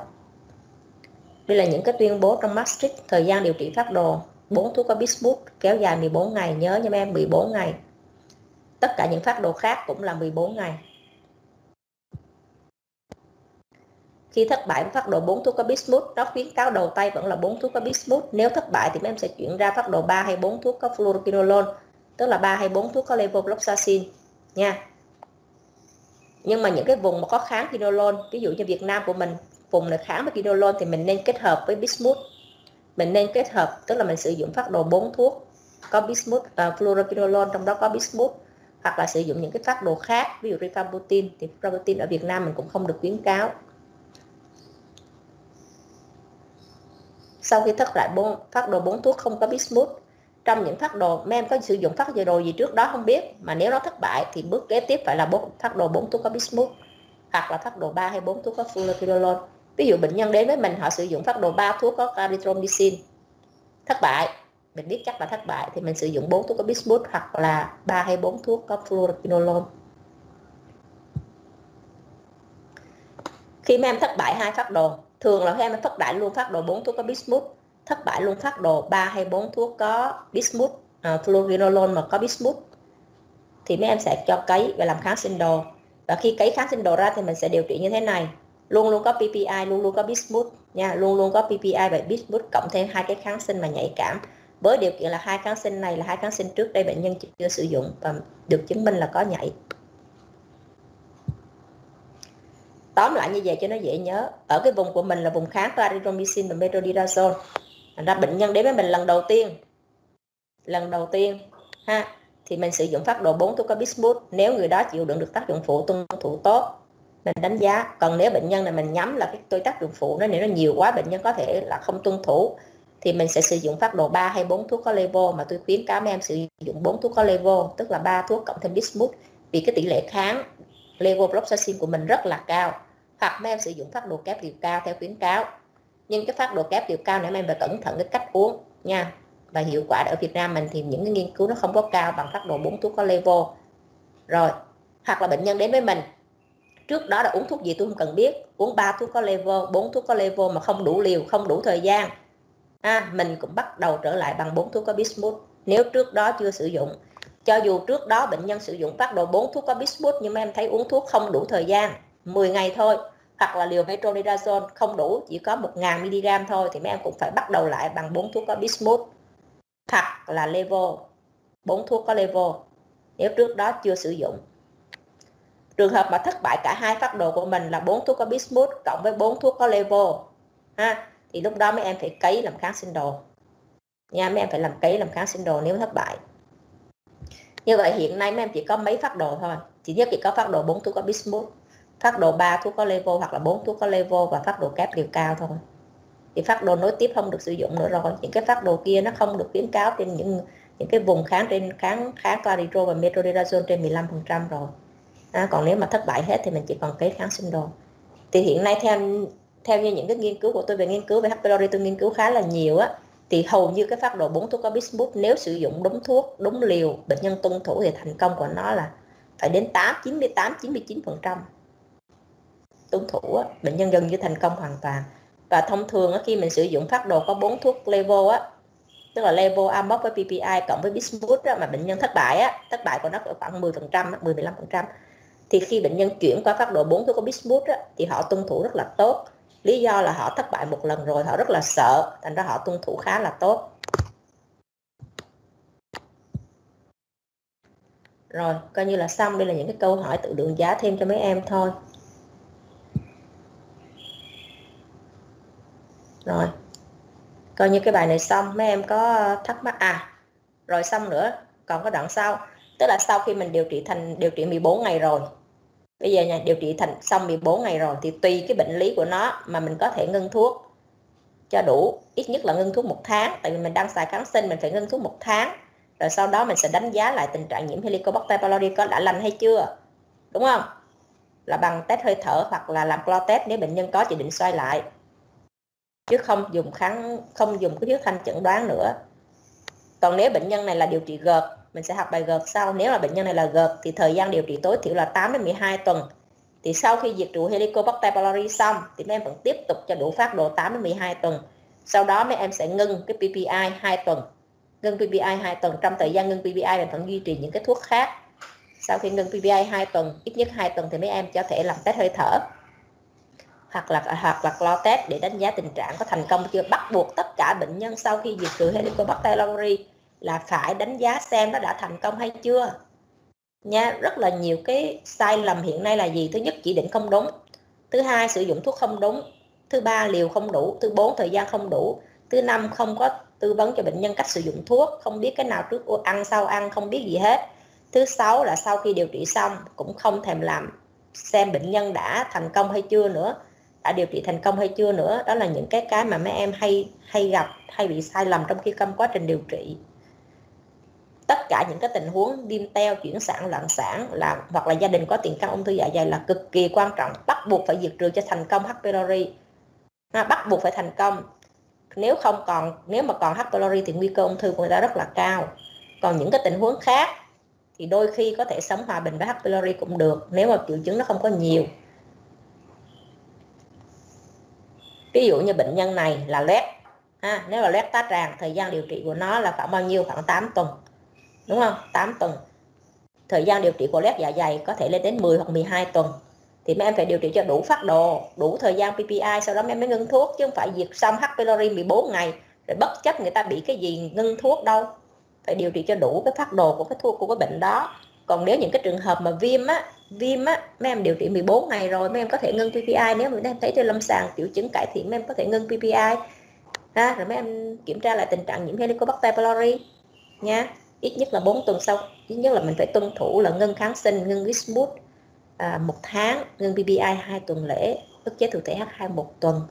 Đây là những cái tuyên bố trong Maastricht thời gian điều trị phát đồ. 4 thuốc có bismuth kéo dài 14 ngày nhớ nha em 14 ngày. Tất cả những phát đồ khác cũng là 14 ngày. Khi thất bại với phát đồ 4 thuốc có bismuth nó khuyến cáo đầu tay vẫn là 4 thuốc có bismuth nếu thất bại thì em sẽ chuyển ra phát đồ 3 hay 4 thuốc có fluoroquinolone tức là 3 hay 4 thuốc có levofloxacin nha. Nhưng mà những cái vùng mà có kháng quinolone ví dụ như Việt Nam của mình vùng này kháng với quinolone thì mình nên kết hợp với bismuth mình nên kết hợp tức là mình sử dụng phát đồ 4 thuốc có bismuth uh, à, fluoroquinolone trong đó có bismuth hoặc là sử dụng những cái phát đồ khác ví dụ rifabutin thì rifabutin ở Việt Nam mình cũng không được khuyến cáo. Sau khi thất bại bốn, phát đồ 4 thuốc không có bismuth, trong những phát đồ mem có sử dụng phát đồ gì trước đó không biết, mà nếu nó thất bại thì bước kế tiếp phải là bốn, phát đồ 4 thuốc có bismuth, hoặc là phát đồ 3 hay 4 thuốc có fluoroquinolone. Ví dụ bệnh nhân đến với mình, họ sử dụng phát đồ 3 thuốc có clarithromycin thất bại. Mình biết chắc là thất bại thì mình sử dụng 4 thuốc có bismuth hoặc là 3 hay 4 thuốc có fluoroquinolone. Khi mem em thất bại hai phát đồ thường là em thất bại luôn phát đồ 4 thuốc có bismuth. Thất bại luôn phát đồ 3 hay 4 thuốc có bismuth. Uh, fluoroquinolone mà có bismuth. Thì mấy em sẽ cho cấy và làm kháng sinh đồ. Và khi cấy kháng sinh đồ ra thì mình sẽ điều trị như thế này. Luôn luôn có PPI luôn luôn có bismuth nha. Luôn luôn có PPI và bismuth cộng thêm hai cái kháng sinh mà nhạy cảm. Với điều kiện là hai kháng sinh này là hai kháng sinh trước đây bệnh nhân chưa sử dụng và được chứng minh là có nhạy. Tóm lại như vậy cho nó dễ nhớ. Ở cái vùng của mình là vùng kháng clarithromycin và metronidazole. Thành ra bệnh nhân đến với mình lần đầu tiên. Lần đầu tiên, ha, thì mình sử dụng phát đồ 4 thuốc có bismuth nếu người đó chịu đựng được tác dụng phụ tuân thủ tốt, mình đánh giá. Còn nếu bệnh nhân này mình nhắm là cái tôi tác dụng phụ nó, nếu nó nhiều quá, bệnh nhân có thể là không tuân thủ, thì mình sẽ sử dụng phát đồ 3 hay 4 thuốc có levo. Mà tôi khuyến cáo mấy em sử dụng 4 thuốc có levo, tức là 3 thuốc cộng thêm bismuth vì cái tỷ lệ kháng levofloxacin của mình rất là cao hoặc mấy em sử dụng phát đồ kép liều cao theo khuyến cáo. Nhưng cái phát đồ kép liều cao này em phải cẩn thận cái cách uống nha. Và hiệu quả ở Việt Nam mình thì những cái nghiên cứu nó không có cao bằng phát đồ 4 thuốc có level rồi hoặc là bệnh nhân đến với mình. Trước đó là uống thuốc gì tôi không cần biết. Uống 3 thuốc có level 4 thuốc có level mà không đủ liều không đủ thời gian. À, mình cũng bắt đầu trở lại bằng 4 thuốc có bismuth. Nếu trước đó chưa sử dụng cho dù trước đó bệnh nhân sử dụng phát đồ 4 thuốc có bismuth nhưng mà em thấy uống thuốc không đủ thời gian. 10 ngày thôi, hoặc là liều metronidazole không đủ, chỉ có 1.000 mg thôi, thì mấy em cũng phải bắt đầu lại bằng bốn thuốc có bismuth, hoặc là levo, bốn thuốc có levo, nếu trước đó chưa sử dụng. Trường hợp mà thất bại cả hai phát đồ của mình là bốn thuốc có bismuth cộng với bốn thuốc có levo, ha, thì lúc đó mấy em phải cấy làm kháng sinh đồ. Nha, mấy em phải làm cấy làm kháng sinh đồ nếu thất bại. Như vậy hiện nay mấy em chỉ có mấy phát đồ thôi, chỉ nhất chỉ có phát đồ bốn thuốc có bismuth phát độ 3 thuốc có levo hoặc là 4 thuốc có levo và phát độ kép liều cao thôi. Thì phát đồ nối tiếp không được sử dụng nữa rồi. Những cái phát đồ kia nó không được khuyến cáo trên những những cái vùng kháng trên kháng kháng claritro và metronidazole trên 15% rồi. À, còn nếu mà thất bại hết thì mình chỉ còn kế kháng sinh đồ. Thì hiện nay theo theo như những cái nghiên cứu của tôi về nghiên cứu về H. pylori tôi nghiên cứu khá là nhiều á thì hầu như cái phát đồ 4 thuốc có bismuth nếu sử dụng đúng thuốc đúng liều bệnh nhân tuân thủ thì thành công của nó là phải đến 8 98 99 phần trăm tuân thủ á, bệnh nhân gần như thành công hoàn toàn. Và thông thường á, khi mình sử dụng phát đồ có bốn thuốc levo á tức là levo amox với PPI cộng với bismuth á, mà bệnh nhân thất bại á thất bại của nó khoảng 10 phần trăm 10 15 phần trăm. Thì khi bệnh nhân chuyển qua phát đồ 4 thuốc có bismuth á, thì họ tuân thủ rất là tốt. Lý do là họ thất bại một lần rồi họ rất là sợ thành ra họ tuân thủ khá là tốt. Rồi coi như là xong. Đây là những cái câu hỏi tự đường giá thêm cho mấy em thôi. Rồi. Coi như cái bài này xong, mấy em có thắc mắc à rồi xong nữa, còn có đoạn sau. Tức là sau khi mình điều trị thành, điều trị 14 ngày rồi, bây giờ nhà điều trị thành xong 14 ngày rồi thì tùy cái bệnh lý của nó mà mình có thể ngưng thuốc cho đủ. Ít nhất là ngưng thuốc một tháng, tại vì mình đang xài kháng sinh, mình phải ngưng thuốc một tháng. Rồi sau đó mình sẽ đánh giá lại tình trạng nhiễm Helicobacter pylori có đã lành hay chưa, đúng không? Là bằng test hơi thở hoặc là làm clo test nếu bệnh nhân có chỉ định xoay lại chứ không dùng kháng, không dùng cái huyết thanh chẩn đoán nữa. Còn nếu bệnh nhân này là điều trị gợt mình sẽ học bài gợt sau. Nếu là bệnh nhân này là gợt thì thời gian điều trị tối thiểu là 8 đến 12 tuần. Thì sau khi diệt trừ Helicobacter pylori xong thì mấy em vẫn tiếp tục cho đủ phát độ 8 đến 12 tuần. Sau đó mấy em sẽ ngưng cái PPI 2 tuần. Ngưng PPI 2 tuần, trong thời gian ngưng PPI mình vẫn duy trì những cái thuốc khác. Sau khi ngưng PPI 2 tuần, ít nhất 2 tuần thì mấy em có thể làm test hơi thở hoặc là hoặc là clo test để đánh giá tình trạng có thành công chưa? Bắt buộc tất cả bệnh nhân sau khi diệt trừ Helicobacter pylori là phải đánh giá xem nó đã thành công hay chưa. Nha, rất là nhiều cái sai lầm hiện nay là gì? Thứ nhất, chỉ định không đúng. Thứ hai, sử dụng thuốc không đúng. Thứ ba, liều không đủ. Thứ bốn, thời gian không đủ. Thứ năm, không có tư vấn cho bệnh nhân cách sử dụng thuốc. Không biết cái nào trước ăn sau ăn, không biết gì hết. Thứ sáu là sau khi điều trị xong, cũng không thèm làm xem bệnh nhân đã thành công hay chưa nữa đã điều trị thành công hay chưa nữa đó là những cái cái mà mấy em hay hay gặp hay bị sai lầm trong khi trong quá trình điều trị. Tất cả những cái tình huống viêm teo chuyển sản loạn sản là hoặc là gia đình có tiền căn ung thư dạ dày là cực kỳ quan trọng bắt buộc phải diệt trừ cho thành công H. pylori. À, bắt buộc phải thành công. Nếu không còn nếu mà còn H. pylori thì nguy cơ ung thư của người ta rất là cao. Còn những cái tình huống khác thì đôi khi có thể sống hòa bình với H. pylori cũng được nếu mà triệu chứng nó không có nhiều. Ví dụ như bệnh nhân này là loét ha, nếu là loét tá tràng thời gian điều trị của nó là khoảng bao nhiêu? Khoảng 8 tuần, đúng không? 8 tuần. Thời gian điều trị của loét dạ dày có thể lên đến 10 hoặc 12 tuần. Thì mấy em phải điều trị cho đủ phát đồ, đủ thời gian PPI sau đó mấy em mới ngưng thuốc, chứ không phải diệt xong H. pylori 14 ngày, rồi bất chấp người ta bị cái gì ngưng thuốc đâu. Phải điều trị cho đủ cái phát đồ của cái thuốc, của cái bệnh đó còn nếu những cái trường hợp mà viêm á viêm á mấy em điều trị 14 ngày rồi mấy em có thể ngưng PPI nếu mà em thấy trên lâm sàng triệu chứng cải thiện mấy em có thể ngưng PPI ha rồi mấy em kiểm tra lại tình trạng nhiễm Helicobacter pylori nha. Ít nhất là 4 tuần sau ít nhất là mình phải tuân thủ là ngưng kháng sinh ngưng Wismut à, một tháng ngưng PPI hai tuần lễ ức chế thụ thể H2 một tuần.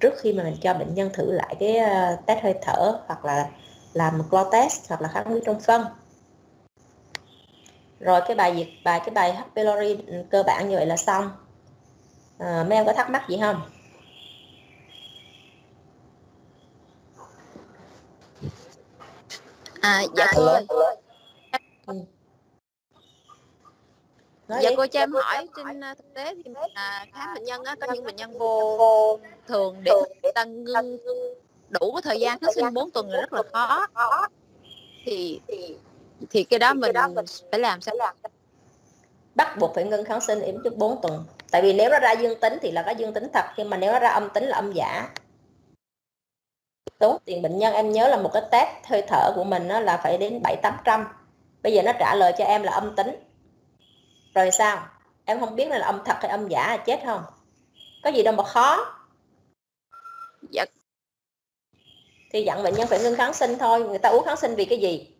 Trước khi mà mình cho bệnh nhân thử lại cái uh, test hơi thở hoặc là làm một test hoặc là kháng nguyên trong phân rồi cái bài việc bài cái bài H pylori cơ bản như vậy là xong à, mấy em có thắc mắc gì không À, dạ cô ơi. Ừ. Nói dạ đi. cô cho em hỏi trên à, thực tế thì à, khám bệnh nhân á, có những bệnh nhân vô thường để tăng ngưng đủ cái thời gian kháng sinh 4 tuần là rất là khó thì thì cái đó mình phải làm sao? làm bắt buộc phải ngưng kháng sinh im trước 4 tuần. Tại vì nếu nó ra dương tính thì là có dương tính thật nhưng mà nếu nó ra âm tính là âm giả. Tốn tiền bệnh nhân em nhớ là một cái test hơi thở của mình nó là phải đến bảy tám trăm. Bây giờ nó trả lời cho em là âm tính. Rồi sao? Em không biết là âm thật hay âm giả chết không? Có gì đâu mà khó. Dạ. Thì dặn bệnh nhân phải ngưng kháng sinh thôi. Người ta uống kháng sinh vì cái gì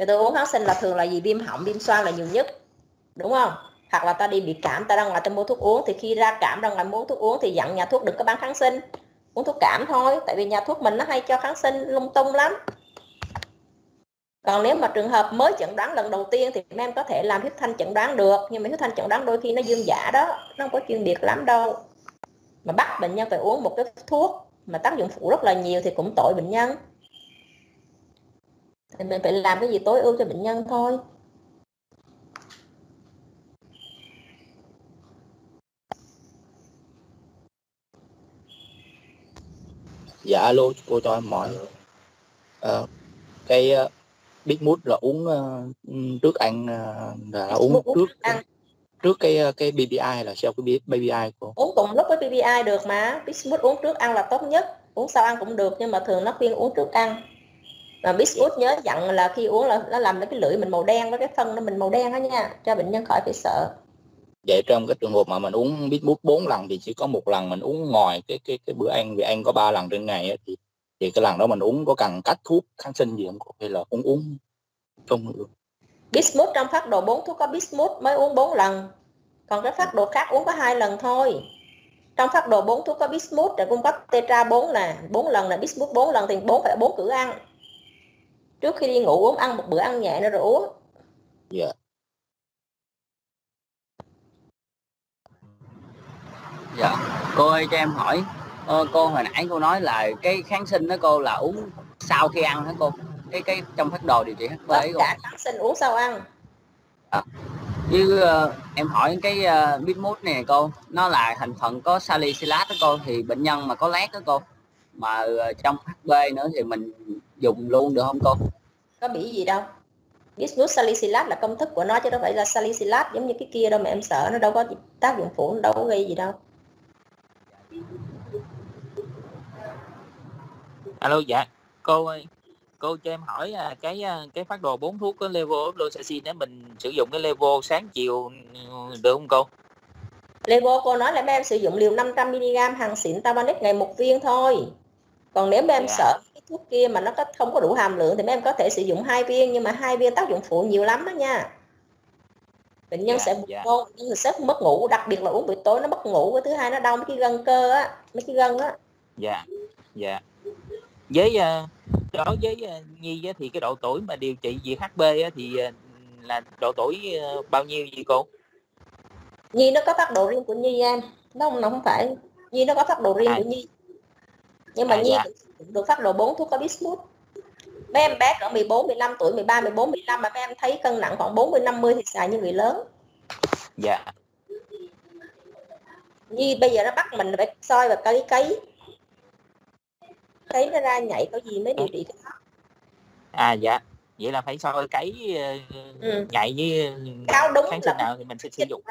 người ta uống kháng sinh là thường là gì? Viêm họng, viêm xoang là nhiều nhất, đúng không? Hoặc là ta đi bị cảm, ta ra ngoài ta mua thuốc uống, thì khi ra cảm, ra ngoài mua thuốc uống thì dặn nhà thuốc đừng có bán kháng sinh. Uống thuốc cảm thôi, tại vì nhà thuốc mình nó hay cho kháng sinh lung tung lắm. Còn nếu mà trường hợp mới chẩn đoán lần đầu tiên thì em có thể làm huyết thanh chẩn đoán được, nhưng mà huyết thanh chẩn đoán đôi khi nó dương giả đó, nó không có chuyên biệt lắm đâu. Mà bắt bệnh nhân phải uống một cái thuốc mà tác dụng phụ rất là nhiều thì cũng tội bệnh nhân thì mình phải làm cái gì tối ưu cho bệnh nhân thôi. Dạ alo cô cho em hỏi. Uh, cái uh, big mood là uống uh, trước ăn uh, là uống trước ăn. trước cái cái BBI là sau cái BBI cô? Uống cùng lúc với BBI được mà. Mood uống trước ăn là tốt nhất. Uống sau ăn cũng được nhưng mà thường nó khuyên uống trước ăn mà biscuit nhớ dặn là khi uống là nó làm cái lưỡi mình màu đen với cái phân nó mình màu đen đó nha cho bệnh nhân khỏi phải sợ. Vậy trong cái trường hợp mà mình uống bút bốn lần thì chỉ có một lần mình uống ngoài cái cái cái bữa ăn vì ăn có ba lần trên ngày thì thì cái lần đó mình uống có cần cách thuốc kháng sinh gì không hay là uống uống không được? Bismuth trong phát đồ 4 thuốc có bismuth mới uống 4 lần. Còn cái phát đồ khác uống có hai lần thôi. Trong phát đồ 4 thuốc có bismuth rồi cũng có tetra 4 là 4 lần là bismuth 4 lần thì 4 phải 4 cử ăn trước khi đi ngủ uống ăn một bữa ăn nhẹ nữa rồi uống. Dạ. Yeah. dạ cô ơi cho em hỏi. Ờ, cô hồi nãy cô nói là cái kháng sinh đó cô là uống sau khi ăn hả cô? Cái cái trong phát đồ điều trị HB tất cả kháng sinh uống sau ăn. À. như uh, em hỏi cái uh, bitmut này cô nó là thành phần có salicylat đó cô thì bệnh nhân mà có lét đó cô mà uh, trong HB nữa thì mình dùng luôn được không cô? Có bị gì đâu. Bismuth salicylat là công thức của nó chứ đâu phải là salicylat giống như cái kia đâu mà em sợ nó đâu có tác dụng phụ nó đâu có gây gì đâu. Alo dạ. Cô ơi cô cho em hỏi à, cái à, cái phát đồ bốn thuốc có level ofloxacin để mình sử dụng cái level sáng chiều được không cô? Level cô nói là mấy em sử dụng liều 500 mg hàng xịn tabanet ngày một viên thôi. Còn nếu mấy em dạ. sợ thuốc kia mà nó có không có đủ hàm lượng thì mấy em có thể sử dụng hai viên nhưng mà hai viên tác dụng phụ nhiều lắm đó nha bệnh nhân dạ, sẽ buồn dạ. nôn nhưng sẽ mất ngủ đặc biệt là uống buổi tối nó mất ngủ cái thứ hai nó đau mấy cái gân cơ á mấy cái gân á dạ dạ với uh, đối với uh, nhi thì cái độ tuổi mà điều trị việc hb á, thì uh, là độ tuổi bao nhiêu gì cô nhi nó có phát độ riêng của nhi em nó không nó không phải nhi nó có phát độ riêng à. của nhi nhưng mà à, nhi dạ. Được phát độ 4 thuốc có bismuth mấy em bé cỡ 14 15 tuổi 13 14 15 mà các em thấy cân nặng khoảng 40 50 thì xài như người lớn. Dạ. Nhi bây giờ nó bắt mình phải soi và cấy cấy. Thấy nó ra nhảy có gì mới điều trị cái đó? À dạ. Vậy là phải soi cấy ừ. nhạy với cao đúng sinh nào thì mình sẽ sử dụng.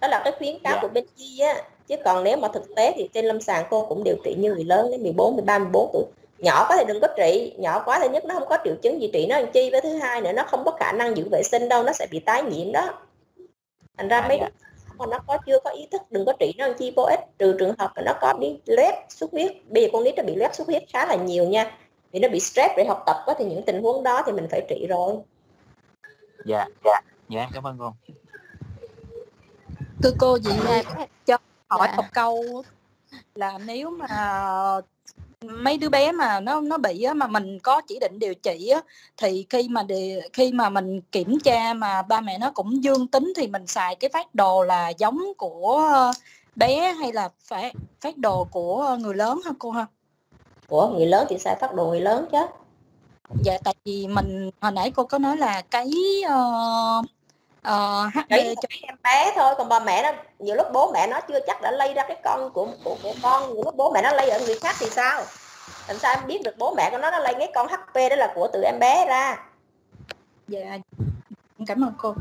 đó. Là cái khuyến cáo dạ. của bên chi á chứ còn nếu mà thực tế thì trên lâm sàng cô cũng điều trị như người lớn đến 14, 13, 14 tuổi. Nhỏ có thể đừng có trị nhỏ quá thì nhất nó không có triệu chứng gì trị nó làm chi với thứ hai nữa nó không có khả năng giữ vệ sinh đâu nó sẽ bị tái nhiễm đó. Thành ra à, mấy dạ. mà nó có chưa có ý thức đừng có trị nó làm chi vô ích. Trừ trường hợp là nó có bị loét xuất huyết bây giờ con nít nó bị loét xuất huyết khá là nhiều nha vì nó bị stress để học tập quá thì những tình huống đó thì mình phải trị rồi. Dạ. Dạ dạ cảm ơn cô. Thưa cô chị cho hỏi dạ. một câu là nếu mà mấy đứa bé mà nó nó bị á, mà mình có chỉ định điều trị á, thì khi mà đề, khi mà mình kiểm tra mà ba mẹ nó cũng dương tính thì mình xài cái phát đồ là giống của bé hay là phải phát đồ của người lớn hả cô ha? Của người lớn thì xài phát đồ người lớn chứ. Dạ tại vì mình hồi nãy cô có nói là cái uh, uh, HD cho em bé thôi còn bà mẹ nó nhiều lúc bố mẹ nó chưa chắc đã lây ra cái con của của, của con nhiều lúc bố mẹ nó lây ở người khác thì sao? Làm sao em biết được bố mẹ của nó nó lây cái con HP đó là của từ em bé ra? Dạ cảm ơn cô.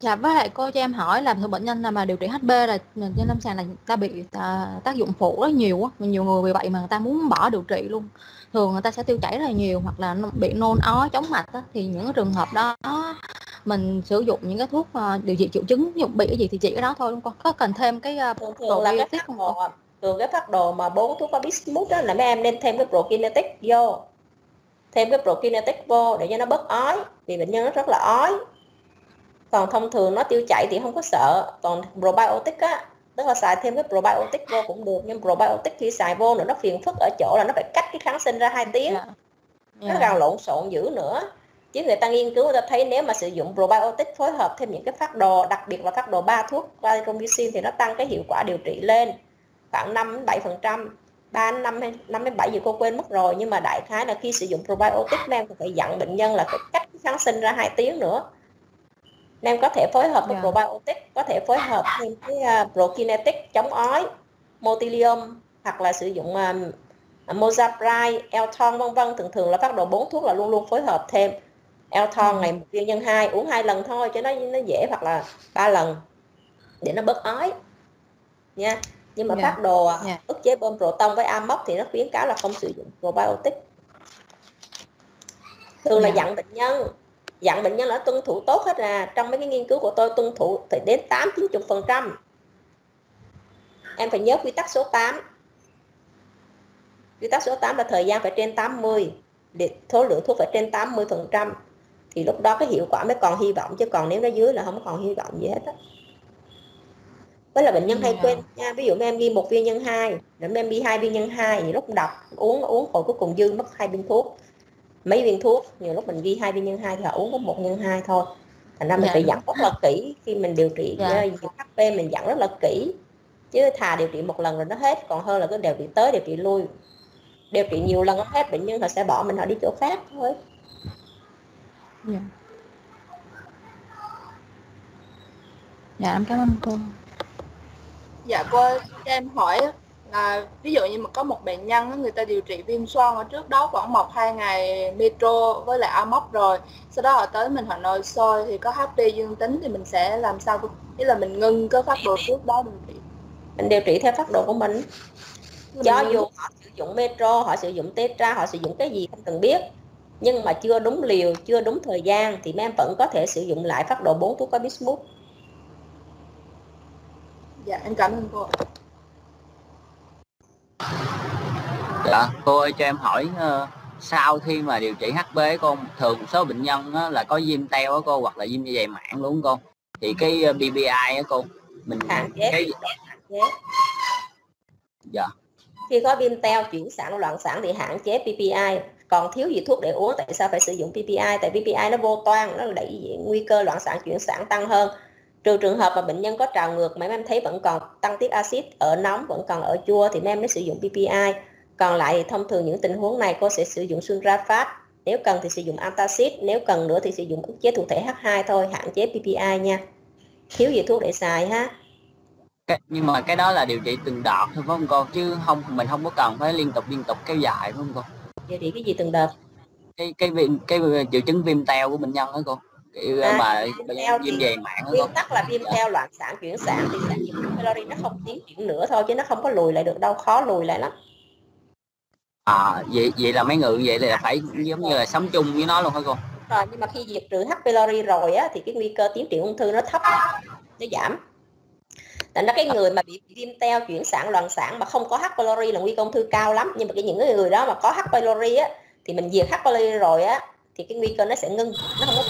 Dạ với lại cô cho em hỏi là bệnh nhân mà điều trị HB là trên lâm sàng là ta bị à, tác dụng phụ rất nhiều á, nhiều người vì vậy mà người ta muốn bỏ điều trị luôn. Thường người ta sẽ tiêu chảy rất là nhiều hoặc là bị nôn ó chóng mặt á, thì những cái trường hợp đó mình sử dụng những cái thuốc uh, điều trị triệu chứng dụng bị cái gì thì chỉ cái đó thôi đúng không? Có cần thêm cái uh, thường, là cái phát đồ thường cái phát đồ mà bốn thuốc bismuth đó là mấy em nên thêm cái prokinetic vô. Thêm cái prokinetic vô để cho nó bớt ói vì bệnh nhân nó rất là ói. Còn thông thường nó tiêu chảy thì không có sợ. Còn probiotic á tức là xài thêm cái probiotic vô cũng được nhưng probiotic khi xài vô nữa nó phiền phức ở chỗ là nó phải cách cái kháng sinh ra hai tiếng. Yeah. Dạ. Yeah. nó càng lộn xộn dữ nữa chứ người ta nghiên cứu người ta thấy nếu mà sử dụng probiotic phối hợp thêm những cái phát đồ đặc biệt là phát đồ ba thuốc vancomycin thì nó tăng cái hiệu quả điều trị lên khoảng 5 7 phần trăm ba năm năm đến bảy gì cô quên mất rồi nhưng mà đại khái là khi sử dụng probiotic em phải dặn bệnh nhân là phải cách kháng sinh ra hai tiếng nữa em có thể phối hợp với yeah. Dạ. probiotic có thể phối hợp thêm cái uh, prokinetic chống ói motilium hoặc là sử dụng um, mozapride, Elton vân vân thường thường là phát đồ bốn thuốc là luôn luôn phối hợp thêm Elton ừ. ngày một viên nhân hai uống hai lần thôi cho nó nó dễ hoặc là ba lần để nó bớt ói nha nhưng mà yeah. Dạ. phát đồ yeah. Dạ. ức chế bơm proton với amox thì nó khuyến cáo là không sử dụng probiotic thường yeah. là dạ. dặn bệnh nhân dặn bệnh nhân là tuân thủ tốt hết à trong mấy cái nghiên cứu của tôi tuân thủ thì đến 8 90 phần trăm em phải nhớ quy tắc số 8 quy tắc số 8 là thời gian phải trên 80 để số lượng thuốc phải trên 80 phần trăm thì lúc đó cái hiệu quả mới còn hy vọng chứ còn nếu nó dưới là không còn hy vọng gì hết á với là bệnh nhân hay dạ. quên nha ví dụ em ghi một viên nhân hai rồi em ghi hai viên nhân hai thì lúc đọc uống uống rồi cuối cùng dư mất hai viên thuốc mấy viên thuốc nhiều lúc mình ghi hai viên nhân hai thì họ uống có một nhân hai thôi thành ra mình dạ. phải dặn rất là kỹ khi mình điều trị dạ. HP mình dặn rất là kỹ chứ thà điều trị một lần rồi nó hết còn hơn là cứ điều trị tới điều trị lui điều trị nhiều lần nó hết bệnh nhân họ sẽ bỏ mình họ đi chỗ khác thôi dạ. Dạ em cảm ơn cô. Dạ cô cho em hỏi là ví dụ như mà có một bệnh nhân người ta điều trị viêm xoang ở trước đó khoảng một hai ngày metro với lại amox rồi sau đó họ tới mình họ nội soi thì có hp dương tính thì mình sẽ làm sao ý là mình ngưng cái phát đồ trước đó điều trị. Mình điều trị theo phát đồ của mình. Cho dù họ sử dụng metro họ sử dụng tetra họ sử dụng cái gì không cần biết nhưng mà chưa đúng liều chưa đúng thời gian thì mấy em vẫn có thể sử dụng lại phát đồ 4 thuốc có bismuth dạ em cảm ơn cô dạ cô ơi cho em hỏi uh, sau khi mà điều trị HB con thường số bệnh nhân uh, là có viêm teo á cô hoặc là viêm dày mạng luôn con thì cái uh, BBI á cô mình hạn chế cái... hạn chế. Dạ. Khi có viêm teo chuyển sản loạn sản thì hạn chế PPI còn thiếu gì thuốc để uống? Tại sao phải sử dụng PPI tại PPI nó vô toan nó đẩy nguy cơ loạn sản chuyển sản tăng hơn. Trừ trường hợp mà bệnh nhân có trào ngược mà em thấy vẫn còn tăng tiết axit ở nóng vẫn còn ở chua thì em mới sử dụng PPI còn lại thì thông thường những tình huống này cô sẽ sử dụng sunrafat nếu cần thì sử dụng antacid nếu cần nữa thì sử dụng ức chế thụ thể H2 thôi hạn chế PPI nha. Thiếu gì thuốc để xài ha? Cái, nhưng mà cái đó là điều trị từng đợt thôi phải không cô? Chứ không mình không có cần phải liên tục liên tục kéo dài phải không cô? Điều trị cái gì từng đợt? Cái cái viêm cái triệu chứng viêm teo của bệnh nhân đó con kiểu à, mà bệnh nhân viêm về mạng nguyên tắc là viêm teo loạn sản chuyển sản thì nghiệm pylori nó không tiến triển nữa thôi chứ nó không có lùi lại được đâu khó lùi lại lắm. À vậy vậy là mấy người vậy là phải giống như là sống chung với nó luôn hả cô? Rồi nhưng mà khi diệt trừ H pylori rồi á thì cái nguy cơ tiến triển ung thư nó thấp nó giảm Thành ra cái người mà bị viêm teo chuyển sản loạn sản mà không có H. pylori là nguy cơ ung thư cao lắm. Nhưng mà cái những cái người đó mà có H. pylori á thì mình diệt H. pylori rồi á thì cái nguy cơ nó sẽ ngưng. Nó không có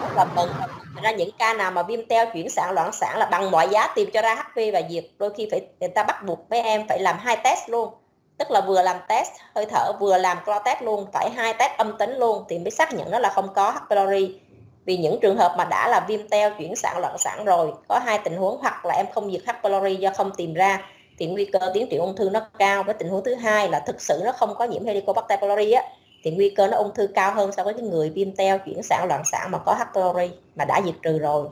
rất là mừng. Thành ra những ca nào mà viêm teo chuyển sản loạn sản là bằng mọi giá tìm cho ra HP và diệt. Đôi khi phải người ta bắt buộc mấy em phải làm hai test luôn. Tức là vừa làm test hơi thở vừa làm clo test luôn. Phải hai test âm tính luôn thì mới xác nhận nó là không có H. pylori vì những trường hợp mà đã là viêm teo chuyển sản loạn sản rồi có hai tình huống hoặc là em không diệt H pylori do không tìm ra thì nguy cơ tiến triển ung thư nó cao. Với tình huống thứ hai là thực sự nó không có nhiễm Helicobacter pylori á thì nguy cơ nó ung thư cao hơn so với cái người viêm teo chuyển sản loạn sản mà có H pylori mà đã diệt trừ rồi.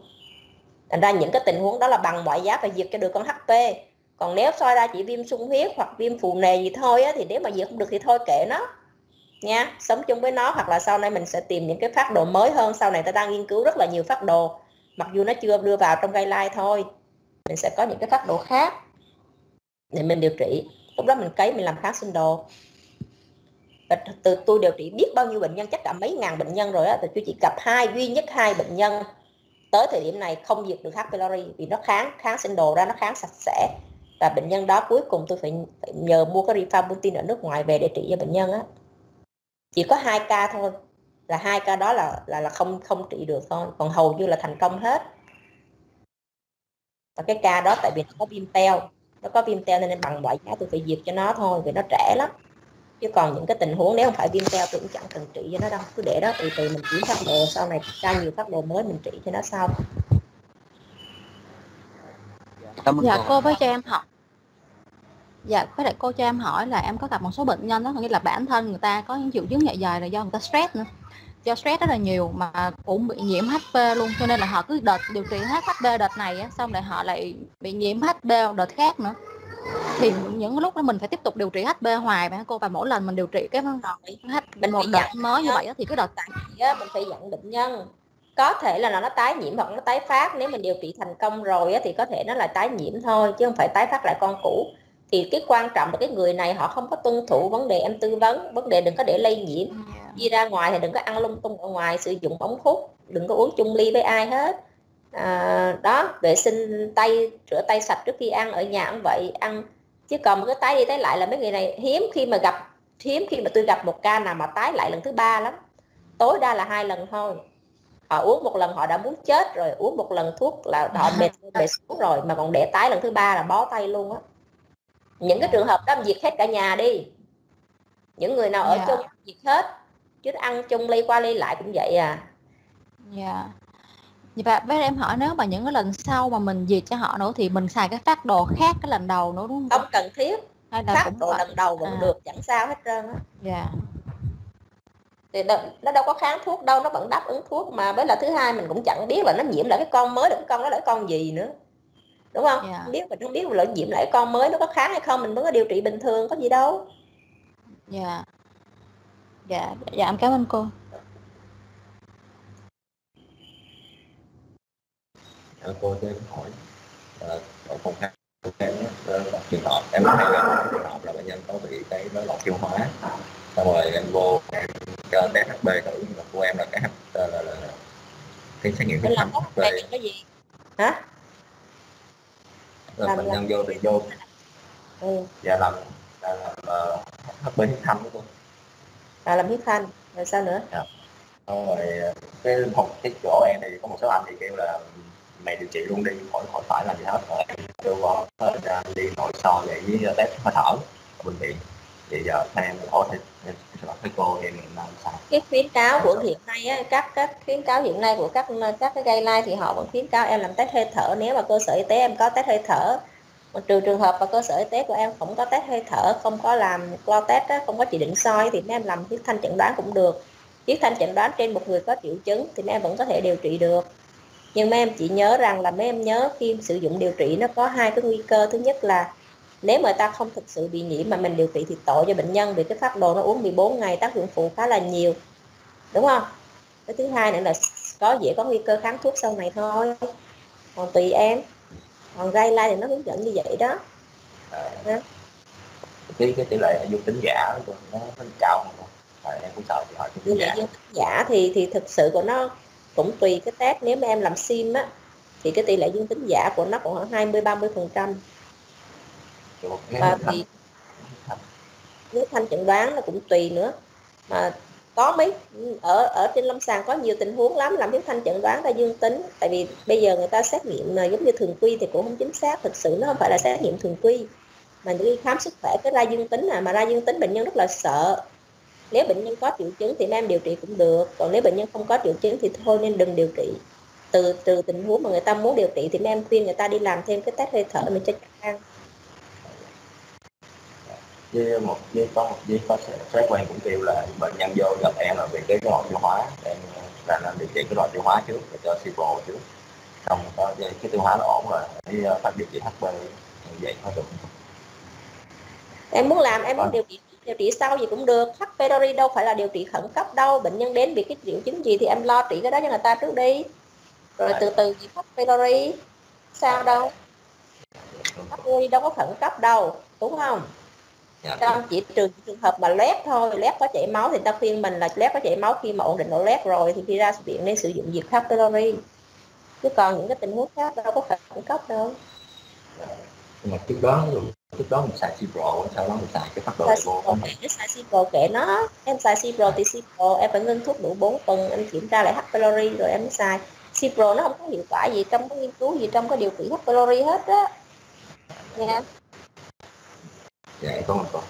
Thành ra những cái tình huống đó là bằng mọi giá phải diệt cho được con HP còn nếu soi ra chỉ viêm sung huyết hoặc viêm phù nề gì thôi á, thì nếu mà diệt không được thì thôi kệ nó nha sống chung với nó hoặc là sau này mình sẽ tìm những cái phát đồ mới hơn. Sau này ta đang nghiên cứu rất là nhiều phát đồ. Mặc dù nó chưa đưa vào trong guideline thôi mình sẽ có những cái phát đồ khác để mình điều trị. Lúc đó mình cấy mình làm kháng sinh đồ. Và từ tôi điều trị biết bao nhiêu bệnh nhân chắc cả mấy ngàn bệnh nhân rồi á thì tôi chỉ gặp hai duy nhất hai bệnh nhân. Tới thời điểm này không diệt được H. pylori vì nó kháng kháng sinh đồ ra nó kháng sạch sẽ. Và bệnh nhân đó cuối cùng tôi phải, phải nhờ mua cái rifabutin ở nước ngoài về để trị cho bệnh nhân á chỉ có hai ca thôi là hai ca đó là là là không không trị được thôi còn hầu như là thành công hết. Và cái ca đó tại vì nó có viêm teo nó có viêm teo nên bằng mọi giá tôi phải diệt cho nó thôi vì nó trẻ lắm. Chứ còn những cái tình huống nếu không phải viêm teo tôi cũng chẳng cần trị cho nó đâu cứ để đó từ từ mình chuyển phát đồ sau này ra nhiều phát đồ mới mình trị cho nó sau. Dạ cô với cho em học Dạ, với lại cô cho em hỏi là em có gặp một số bệnh nhân đó, nghĩa là bản thân người ta có những triệu chứng dạ dày là do người ta stress nữa. Do stress rất là nhiều mà cũng bị nhiễm HP luôn, cho nên là họ cứ đợt điều trị hết HP đợt này á, xong rồi họ lại bị nhiễm HP đợt khác nữa. Thì những lúc đó mình phải tiếp tục điều trị HP hoài mà cô và mỗi lần mình điều trị cái vấn đề một đợt mới như vậy á, thì cứ đợt tại mình phải dặn bệnh nhân có thể là nó tái nhiễm hoặc nó tái phát nếu mình điều trị thành công rồi á, thì có thể nó là tái nhiễm thôi chứ không phải tái phát lại con cũ thì cái quan trọng là cái người này họ không có tuân thủ vấn đề em tư vấn vấn đề đừng có để lây nhiễm. Đi ra ngoài thì đừng có ăn lung tung ở ngoài sử dụng ống hút đừng có uống chung ly với ai hết. À, đó vệ sinh tay rửa tay sạch trước khi ăn ở nhà cũng vậy ăn. Chứ còn một cái tái đi tái lại là mấy người này hiếm khi mà gặp hiếm khi mà tôi gặp một ca nào mà tái lại lần thứ ba lắm. Tối đa là hai lần thôi. Họ uống một lần họ đã muốn chết rồi uống một lần thuốc là họ mệt mệt xuống rồi mà còn để tái lần thứ ba là bó tay luôn á những cái trường hợp đó diệt hết cả nhà đi những người nào ở yeah. Dạ. chung diệt hết chứ ăn chung ly qua ly lại cũng vậy à dạ yeah. và với em hỏi nếu mà những cái lần sau mà mình diệt cho họ nữa thì mình xài cái phát đồ khác cái lần đầu nữa đúng không không cần thiết hay là phát đồ phải... lần đầu vẫn à. được chẳng sao hết trơn á dạ yeah. thì nó, nó đâu có kháng thuốc đâu nó vẫn đáp ứng thuốc mà với là thứ hai mình cũng chẳng biết là nó nhiễm lại cái con mới được cái con đó là cái con gì nữa đúng không yeah. Dạ. biết mình không biết lỡ nhiễm lại con mới nó có kháng hay không mình vẫn có điều trị bình thường có gì đâu dạ dạ dạ em cảm ơn cô à, cô cho em hỏi à, ở phòng khám em một trường hợp em thấy là trường hợp là bệnh nhân có bị cái rối loạn tiêu hóa xong rồi em vô em cho test HB thử nhưng mà của em là cái là, là, là cái xét nghiệm huyết thanh HB cái gì hả làm, bệnh nhân vô thì vô. Ừ. dạ làm là làm uh, hấp huyết thanh của cô. À, làm huyết thanh. Rồi sao nữa? Dạ. rồi cái một cái chỗ em thì có một số anh thì kêu là mày điều trị luôn đi khỏi khỏi phải làm gì hết. Rồi kêu uh, ra đi nội soi để với test hơi thở ở bệnh viện thì giờ em hỏi thì thầy cô em làm sao? Cái khuyến cáo của hiện nay á, các các khuyến cáo hiện nay của các các cái guideline thì họ vẫn khuyến cáo em làm test hơi thở. Nếu mà cơ sở y tế em có test hơi thở mà trừ trường hợp mà cơ sở y tế của em không có test hơi thở không có làm clo test á, không có chỉ định soi thì mấy em làm huyết thanh chẩn đoán cũng được. Huyết thanh chẩn đoán trên một người có triệu chứng thì mấy em vẫn có thể điều trị được. Nhưng mấy em chỉ nhớ rằng là mấy em nhớ khi sử dụng điều trị nó có hai cái nguy cơ. Thứ nhất là nếu mà ta không thực sự bị nhiễm mà mình điều trị thì tội cho bệnh nhân vì cái phát đồ nó uống 14 ngày tác dụng phụ khá là nhiều. Đúng không? Cái thứ hai nữa là có dễ có nguy cơ kháng thuốc sau này thôi. Còn tùy em. Còn guideline thì nó hướng dẫn như vậy đó. À, cái cái tỷ lệ dương tính giả của nó nó cao không à, em cũng sợ thì hỏi tỷ lệ dương tính giả thì thì thực sự của nó cũng tùy cái test. Nếu mà em làm sim á thì cái tỷ lệ dương tính giả của nó cũng khoảng 20 30 phần trăm và thì nếu thanh chẩn đoán nó cũng tùy nữa. Mà có mấy ở ở trên lâm sàng có nhiều tình huống lắm làm huyết thanh chẩn đoán ra dương tính. Tại vì bây giờ người ta xét nghiệm là giống như thường quy thì cũng không chính xác thực sự nó không phải là xét nghiệm thường quy. Mà đi khám sức khỏe cái ra dương tính à mà ra dương tính bệnh nhân rất là sợ. Nếu bệnh nhân có triệu chứng thì em điều trị cũng được còn nếu bệnh nhân không có triệu chứng thì thôi nên đừng điều trị. Từ từ tình huống mà người ta muốn điều trị thì em khuyên người ta đi làm thêm cái test hơi thở mình cho chắc với một với có một với có xét quan cũng kêu là bệnh nhân vô gặp em là vì cái loại tiêu hóa em là nên điều trị cái loại tiêu hóa trước rồi cho sipo trước. Xong có cái tiêu hóa nó ổn rồi thì ờ, phát điều trị hp vậy có được. Em muốn làm em muốn điều trị điều trị sau gì cũng được. H. pylori đâu phải là điều trị khẩn cấp đâu. Bệnh nhân đến vì cái triệu chứng gì thì em lo trị cái đó cho người ta trước đi. Rồi từ từ gì H. pylori. Sao đâu? H. pylori đâu có khẩn cấp đâu đúng không dạ. Chỉ trừ trường hợp mà lép thôi lép có chảy máu thì ta khuyên mình là lép có chảy máu khi mà ổn định độ lép rồi thì khi ra viện nên sử dụng diệt H. pylori chứ còn những cái tình huống khác đâu có khẩn cấp đâu nhưng mà trước đó trước đó mình xài Cipro sau đó mình xài cái phát đồ không xài Cipro kệ nó em xài Cipro thì Cipro em phải ngưng thuốc đủ 4 tuần em kiểm tra lại H. pylori rồi em mới xài Cipro nó không có hiệu quả gì trong cái nghiên cứu gì trong cái điều trị H. pylori hết á nha dạ có một câu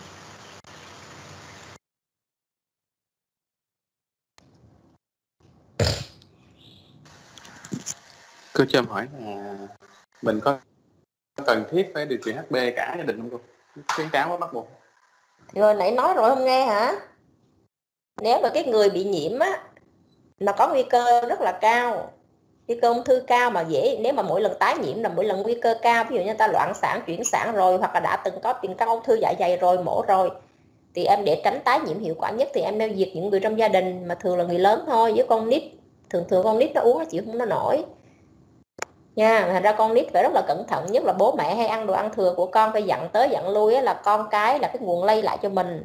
cô. Cho em hỏi là mình có cần thiết phải điều trị HB cả gia đình không cô? Khuyến cáo quá bắt buộc. Thì hồi nãy nói rồi không nghe hả? Nếu mà cái người bị nhiễm á là có nguy cơ rất là cao nguy cơ ung thư cao mà dễ, nếu mà mỗi lần tái nhiễm là mỗi lần nguy cơ cao, ví dụ như ta loạn sản chuyển sản rồi hoặc là đã từng có tiền căn ung thư dạ dày rồi, mổ rồi, thì em để tránh tái nhiễm hiệu quả nhất thì em nên diệt những người trong gia đình mà thường là người lớn thôi với con nít, thường thường con nít nó uống nó chịu không, nó nổi. Nha thành ra con nít phải rất là cẩn thận, nhất là bố mẹ hay ăn đồ ăn thừa của con, phải dặn tới dặn lui là con cái là cái nguồn lây lại cho mình.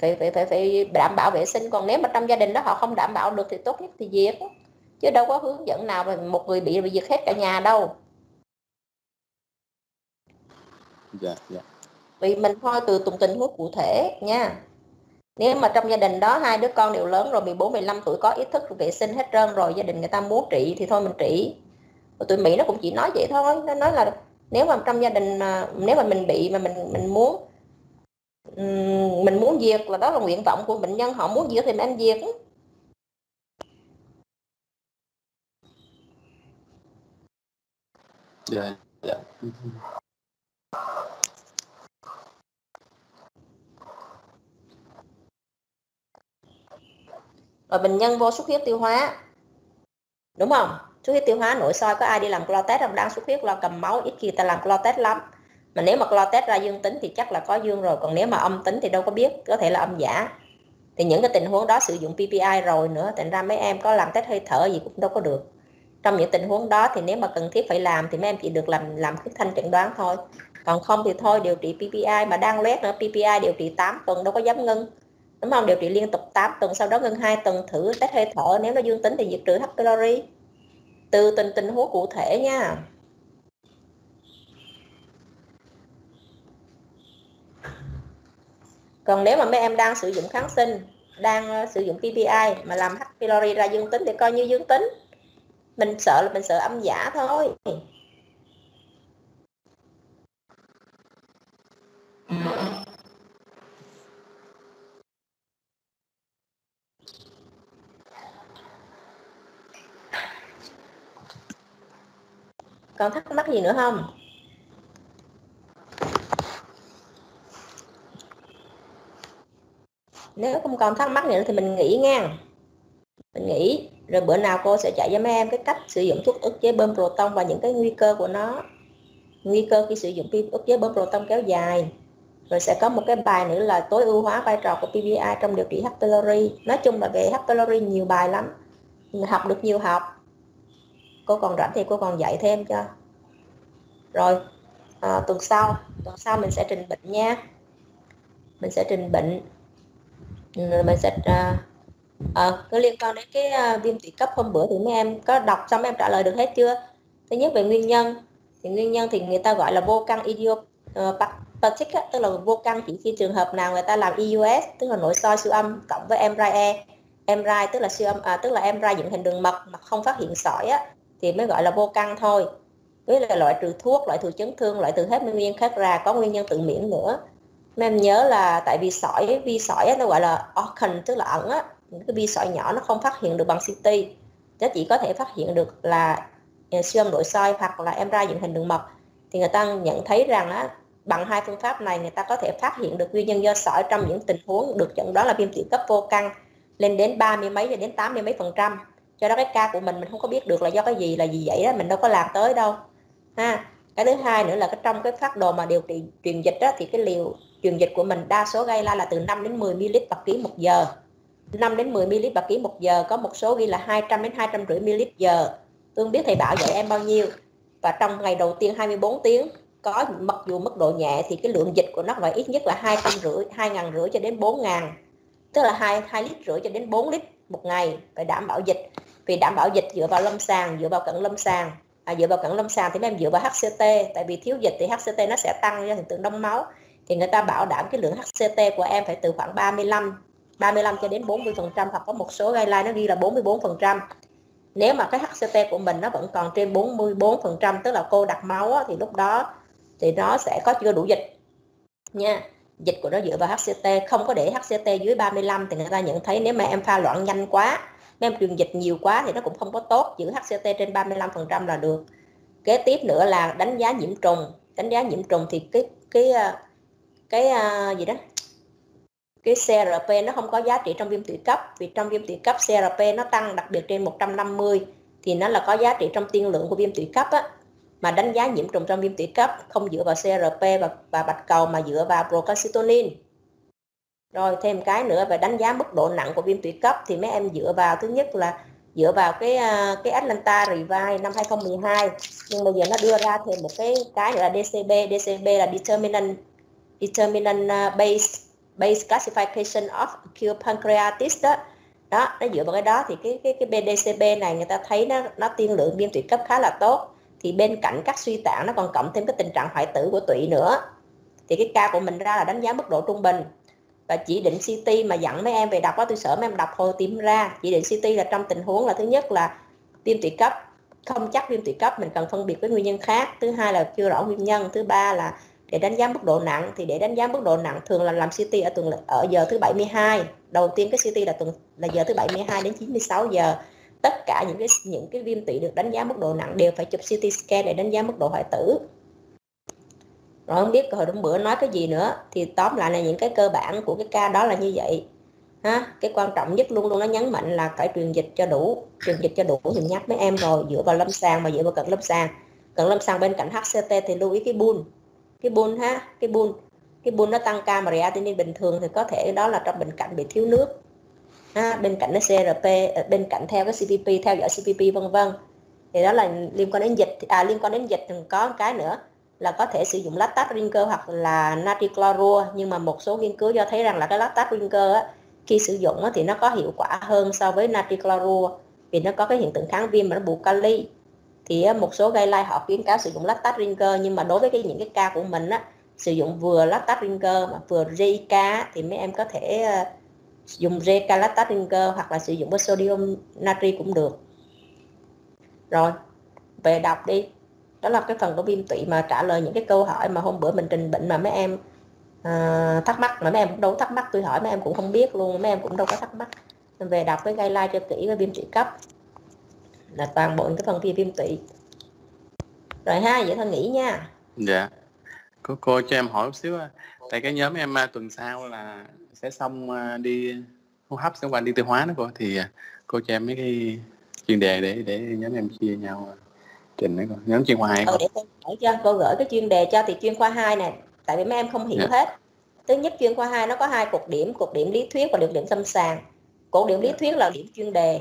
Phải phải phải phải đảm bảo vệ sinh, còn nếu mà trong gia đình đó họ không đảm bảo được thì tốt nhất thì diệt chứ đâu có hướng dẫn nào mà một người bị bị diệt hết cả nhà đâu. Dạ dạ. Vì mình thôi từ từng tình huống cụ thể nha. Nếu mà trong gia đình đó hai đứa con đều lớn rồi 14 15 tuổi có ý thức vệ sinh hết trơn rồi gia đình người ta muốn trị thì thôi mình trị. Và tụi Mỹ nó cũng chỉ nói vậy thôi nó nói là nếu mà trong gia đình mà nếu mà mình bị mà mình mình muốn mình muốn diệt là đó là nguyện vọng của bệnh nhân họ muốn diệt thì mình anh diệt dạ dạ. Rồi bệnh nhân vô xuất huyết tiêu hóa. Đúng không? Xuất huyết tiêu hóa nội soi có ai đi làm clo test không? Đang xuất huyết lo cầm máu, ít khi ta làm clo test lắm. Mà nếu mà clo test ra dương tính thì chắc là có dương rồi. Còn nếu mà âm tính thì đâu có biết, có thể là âm giả. Thì những cái tình huống đó sử dụng PPI rồi nữa, thành ra mấy em có làm test hơi thở gì cũng đâu có được trong những tình huống đó thì nếu mà cần thiết phải làm thì mấy em chỉ được làm làm cái thanh chẩn đoán thôi. Còn không thì thôi, điều trị PPI mà đang loét nữa PPI điều trị 8 tuần đâu có dám ngưng. Đúng không? Điều trị liên tục 8 tuần, sau đó ngưng 2 tuần, thử test hơi thở, nếu nó dương tính thì diệt trừ H pylori từ tình tình huống cụ thể nha. Còn nếu mà mấy em đang sử dụng kháng sinh, đang ờ, sử dụng PPI mà làm H pylori ra dương tính thì coi như dương tính mình sợ là mình sợ âm giả thôi. Còn thắc mắc gì nữa không? Nếu không còn thắc mắc nữa thì mình nghỉ nha. Mình nghỉ rồi bữa nào cô sẽ dạy cho mấy em cái cách sử dụng thuốc ức chế bơm proton và những cái nguy cơ của nó. Nguy cơ khi sử dụng ức chế bơm proton kéo dài. Rồi sẽ có một cái bài nữa là tối ưu hóa vai trò của PPI trong điều trị H. pylori. Nói chung là về H. pylori nhiều bài lắm. Học được nhiều học. Cô còn rảnh thì cô còn dạy thêm cho. Rồi à, tuần sau tuần sau mình sẽ trình bệnh nha. Mình sẽ trình bệnh. Ừ, mình sẽ à, Ờ, à, có liên quan đến cái uh, viêm tụy cấp hôm bữa thì mấy em có đọc xong mấy em trả lời được hết chưa? Thứ nhất về nguyên nhân thì nguyên nhân thì người ta gọi là vô căn idiopathic ờ, uh, tức là vô căn chỉ khi trường hợp nào người ta làm EUS tức là nội soi siêu âm cộng với MRI E. MRI tức là siêu âm à, tức là MRI dựng hình đường mật mà không phát hiện sỏi á, thì mới gọi là vô căn thôi. Với là loại trừ thuốc loại trừ chấn thương loại trừ hết nguyên nhân khác ra có nguyên nhân tự miễn nữa. Mấy em nhớ là tại vì sỏi vi sỏi á, nó gọi là organ tức là ẩn á những cái vi sỏi nhỏ nó không phát hiện được bằng CT nó chỉ có thể phát hiện được là à, siêu âm nội soi hoặc là MRI dựng hình đường mật. Thì người ta nhận thấy rằng á, bằng hai phương pháp này người ta có thể phát hiện được nguyên nhân do sỏi trong những tình huống được chẩn đoán là viêm tụy cấp vô căn lên đến ba mươi mấy cho đến tám mươi mấy phần trăm. Cho đó cái ca của mình mình không có biết được là do cái gì là gì vậy đó mình đâu có làm tới đâu ha. Cái thứ hai nữa là cái trong cái phát đồ mà điều trị truyền dịch đó thì cái liều truyền dịch của mình đa số gây ra là từ 5 đến 10 ml bạc ký một giờ. 5 đến 10 ml bạc ký một giờ có một số ghi là 200 đến 250 ml giờ. Tương biết thầy bảo dạy em bao nhiêu. Và trong ngày đầu tiên 24 tiếng có mặc dù mức độ nhẹ thì cái lượng dịch của nó phải ít nhất là hai trăm rưỡi hai ngàn rưỡi cho đến bốn ngàn. Tức là hai hai lít rưỡi cho đến 4 lít một ngày phải đảm bảo dịch. Vì đảm bảo dịch dựa vào lâm sàng dựa vào cận lâm sàng. À, dựa vào cận lâm sàng thì em dựa vào HCT tại vì thiếu dịch thì HCT nó sẽ tăng do hiện tượng đông máu. Thì người ta bảo đảm cái lượng HCT của em phải từ khoảng 35 35 cho đến 40 phần trăm hoặc có một số guideline nó ghi là 44 phần trăm. Nếu mà cái HCT của mình nó vẫn còn trên 44 phần trăm tức là cô đặt máu á, thì lúc đó thì nó sẽ có chưa đủ dịch nha. Dịch của nó dựa vào HCT không có để HCT dưới 35 thì người ta nhận thấy nếu mà em pha loạn nhanh quá nếu em truyền dịch nhiều quá thì nó cũng không có tốt giữ HCT trên 35% là được. Kế tiếp nữa là đánh giá nhiễm trùng. Đánh giá nhiễm trùng thì cái cái ờ, cái, cái gì đó? Cái CRP nó không có giá trị trong viêm tụy cấp. Vì trong viêm tụy cấp CRP nó tăng đặc biệt trên 150 thì nó là có giá trị trong tiên lượng của viêm tụy cấp á. Mà đánh giá nhiễm trùng trong viêm tụy cấp không dựa vào CRP và, và bạch cầu mà dựa vào procalcitonin. Rồi thêm cái nữa về đánh giá mức độ nặng của viêm tụy cấp thì mấy em dựa vào thứ nhất là dựa vào cái à, cái Atlanta Revive năm 2012 nhưng bây giờ nó đưa ra thêm một cái cái nữa là DCB DCB là determinant determinant à, base base classification of acute pancreatitis đó. Đó, nó dựa vào cái đó thì cái cái cái BDCB này người ta thấy nó nó tiên lượng viêm tụy cấp khá là tốt. Thì bên cạnh các suy tạng nó còn cộng thêm cái tình trạng hoại tử của tụy nữa. Thì cái ca của mình ra là đánh giá mức độ trung bình. Và chỉ định CT mà dặn mấy em về đọc đó tôi sợ mấy em đọc hồi tìm ra. Chỉ định CT là trong tình huống là thứ nhất là viêm tụy cấp, không chắc viêm tụy cấp, mình cần phân biệt với nguyên nhân khác. Thứ hai là chưa rõ nguyên nhân, thứ ba là để đánh giá mức độ nặng thì để đánh giá mức độ nặng thường là làm CT ở tuần ở giờ thứ 72 đầu tiên cái CT là tuần, là giờ thứ 72 đến 96 giờ. Tất cả những cái những cái viêm tụy được đánh giá mức độ nặng đều phải chụp CT scan để đánh giá mức độ hoại tử. Rồi không biết hồi hôm bữa nói cái gì nữa, thì tóm lại là những cái cơ bản của cái ca đó là như vậy. Ha, cái quan trọng nhất luôn luôn nó nhấn mạnh là phải truyền dịch cho đủ, truyền dịch cho đủ thì nhắc mấy em rồi, dựa vào lâm sàng mà dựa vào cận lâm sàng. Cận lâm sàng bên cạnh HCT thì lưu ý cái bun cái bun ha cái bun cái bun nó tăng ca mà creatinine bình thường thì có thể đó là trong bệnh cảnh bị thiếu nước. Ha, bên cạnh nó CRP ờ, bên cạnh theo cái CPP theo dõi CPP vân vân. Thì đó là liên quan đến dịch à liên quan đến dịch thì có một cái nữa là có thể sử dụng lactate rinker hoặc là natri chlorua. Nhưng mà một số nghiên cứu cho thấy rằng là cái lactate rinker á, khi sử dụng á, thì nó có hiệu quả hơn so với natri chlorua vì nó có cái hiện tượng kháng viêm mà nó bù kali thì một số guideline họ khuyến cáo sử dụng lactate rinker nhưng mà đối với cái những cái ca của mình á sử dụng vừa lactate rinker mà vừa JK thì mấy em có thể uh, dùng JK lactate rinker hoặc là sử dụng với sodium natri cũng được. Rồi về đọc đi. Đó là cái phần của viêm tụy mà trả lời những cái câu hỏi mà hôm bữa mình trình bệnh mà mấy em à, thắc mắc mà mấy em cũng đâu thắc mắc. Tôi hỏi mấy em cũng không biết luôn mấy em cũng đâu có thắc mắc. Về đọc cái guideline cho kỹ với viêm tụy cấp là toàn bộ những cái phần viêm viêm tụy rồi ha vậy thôi nghỉ nha. Dạ. Cô cô cho em hỏi một xíu tại cái nhóm em à, tuần sau là sẽ xong à, đi hô hấp sẽ qua đi tiêu hóa đó cô. Thì à, cô cho em mấy cái chuyên đề để để nhóm em chia nhau trình đấy con nhóm chuyên khoa hai ừ, để cô gửi cho. Cô gửi cái chuyên đề cho thì chuyên khoa 2 này tại vì mấy em không hiểu yeah. Dạ. hết. Thứ nhất chuyên khoa 2 nó có hai cột điểm. Cột điểm lý thuyết và cột điểm lâm sàng. Cột điểm lý dạ. thuyết là điểm chuyên đề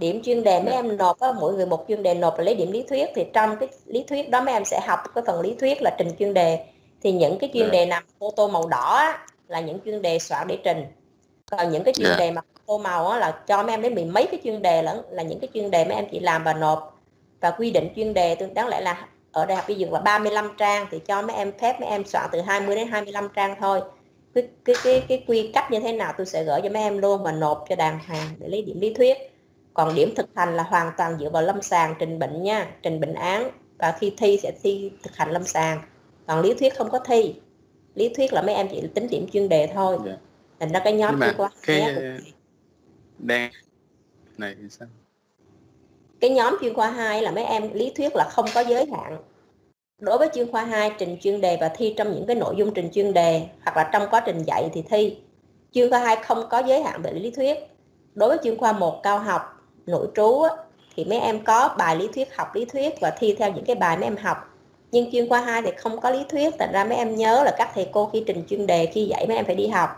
điểm chuyên đề mấy dạ. em nộp á, mỗi người một chuyên đề nộp là lấy điểm lý thuyết. Thì trong cái lý thuyết đó mấy em sẽ học cái phần lý thuyết là trình chuyên đề. Thì những cái chuyên đề nằm ô tô màu đỏ á, là những chuyên đề soạn để trình. Còn những cái chuyên đề mà tô màu á, là cho mấy em đến mười mấy cái chuyên đề lẫn là những cái chuyên đề mấy em chỉ làm và nộp. Và quy định chuyên đề tương đáng lẽ là ở đại học y dược là 35 trang thì cho mấy em phép mấy em soạn từ 20 đến 25 trang thôi. Cái cái cái cái quy cách như thế nào tôi sẽ gửi cho mấy em luôn và nộp cho đàn hàng để lấy điểm lý thuyết còn điểm thực hành là hoàn toàn dựa vào lâm sàng trình bệnh nha trình bệnh án và khi thi sẽ thi thực hành lâm sàng. Còn lý thuyết không có thi. Lý thuyết là mấy em chỉ tính điểm chuyên đề thôi. Yeah. Dạ. thành ra cái nhóm chuyên khoa cái đang này thì sao? Cái nhóm chuyên khoa 2 là mấy em lý thuyết là không có giới hạn. Đối với chuyên khoa 2 trình chuyên đề và thi trong những cái nội dung trình chuyên đề hoặc là trong quá trình dạy thì thi. Chuyên khoa 2 không có giới hạn về lý thuyết. Đối với chuyên khoa 1 cao học nội trú thì mấy em có bài lý thuyết, học lý thuyết và thi theo những cái bài mấy em học. Nhưng chuyên khoa 2 thì không có lý thuyết, thành ra mấy em nhớ là các thầy cô khi trình chuyên đề, khi dạy mấy em phải đi học.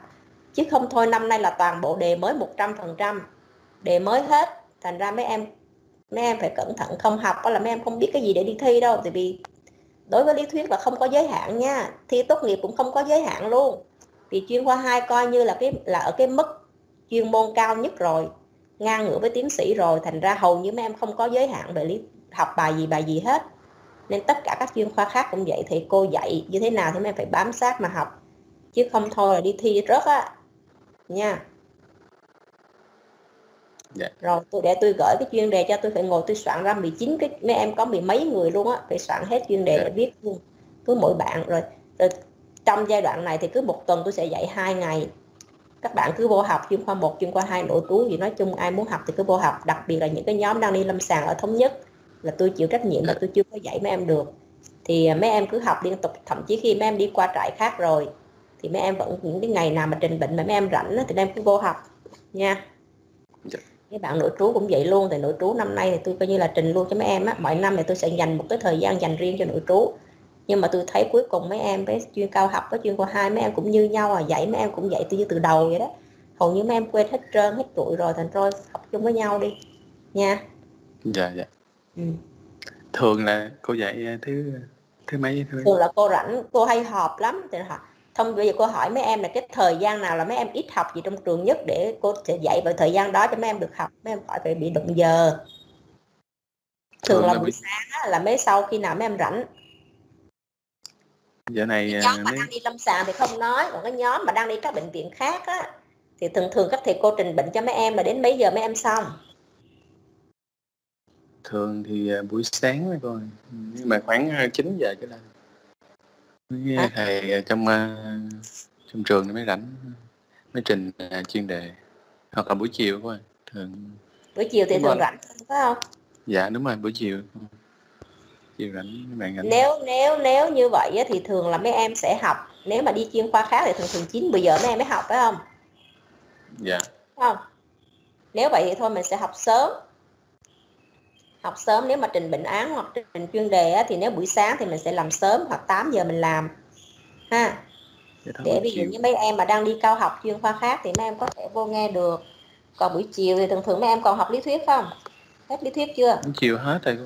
Chứ không thôi, năm nay là toàn bộ đề mới 100% đề mới hết. Thành ra mấy em mấy em phải cẩn thận không học đó là mấy em không biết cái gì để đi thi đâu. Tại vì đối với lý thuyết là không có giới hạn nha, thi tốt nghiệp cũng không có giới hạn luôn. Vì chuyên khoa 2 coi như là cái, là ở cái mức chuyên môn cao nhất rồi ngang ngửa với tiến sĩ rồi thành ra hầu như mấy em không có giới hạn về lý học bài gì bài gì hết. Nên tất cả các chuyên khoa khác cũng vậy thì cô dạy như thế nào thì mấy em phải bám sát mà học. Chứ không thôi là đi thi rớt á. Nha. Dạ. rồi tôi để tôi gửi cái chuyên đề cho tôi phải ngồi tôi soạn ra 19 cái mấy em có mười mấy người luôn á phải soạn hết chuyên đề dạ. để viết luôn cứ mỗi bạn. Rồi, rồi trong giai đoạn này thì cứ một tuần tôi sẽ dạy hai ngày các bạn cứ vô học chuyên khoa 1, chuyên khoa 2 nội trú gì nói chung ai muốn học thì cứ vô học. Đặc biệt là những cái nhóm đang đi lâm sàng ở thống nhất là tôi chịu trách nhiệm là tôi chưa có dạy mấy em được. Thì à, mấy em cứ học liên tục thậm chí khi mấy em đi qua trại khác rồi thì mấy em vẫn những cái ngày nào mà trình bệnh mà mấy em rảnh thì mấy em cứ vô học nha. Dạ. các bạn nội trú cũng vậy luôn thì nội trú năm nay thì tôi coi như là trình luôn cho mấy em á. Mọi năm thì tôi sẽ dành một cái thời gian dành riêng cho nội trú nhưng mà tôi thấy cuối cùng mấy em với chuyên cao học với chuyên khoa hai mấy em cũng như nhau à dạy mấy em cũng dạy từ như từ đầu vậy đó. Hầu như mấy em quên hết trơn hết trụi rồi thành rồi học chung với nhau đi. Nha. Dạ dạ. Ừ. thường là cô dạy thứ thứ mấy thứ thường là cô rảnh cô hay họp lắm. Thì họ thông bây giờ cô hỏi mấy em là cái thời gian nào là mấy em ít học gì trong trường nhất để cô sẽ dạy vào thời gian đó cho mấy em được học? Mấy em khỏi phải bị động giờ. Thường là buổi sáng là mấy sau khi nào mấy em rảnh giờ này cái nhóm mà đang đi lâm sàng thì không nói còn cái nhóm mà đang đi các bệnh viện khác á thì thường thường các thầy cô trình bệnh cho mấy em là đến mấy giờ mấy em xong. Thường thì à, buổi sáng thôi con nhưng mà khoảng 9 à, giờ trở lên à? thầy trong trong trường mới rảnh mới trình chuyên đề. Hoặc là buổi chiều thôi thường buổi chiều thì đúng thường rồi. rảnh phải không? Dạ đúng rồi buổi chiều bạn rảnh nếu nếu nếu như vậy thì thường là mấy em sẽ học. Nếu mà đi chuyên khoa khác thì thường thường 9 10 giờ mấy em mới học phải không? Dạ. Không? Nếu vậy thì thôi mình sẽ học sớm. Học sớm nếu mà trình bệnh án hoặc trình chuyên đề á, thì nếu buổi sáng thì mình sẽ làm sớm hoặc 8 giờ mình làm. Ha. Để ví dụ như mấy em mà đang đi cao học chuyên khoa khác thì mấy em có thể vô nghe được. Còn buổi chiều thì thường thường mấy em còn học lý thuyết không? Hết lý thuyết chưa? Chiều hết rồi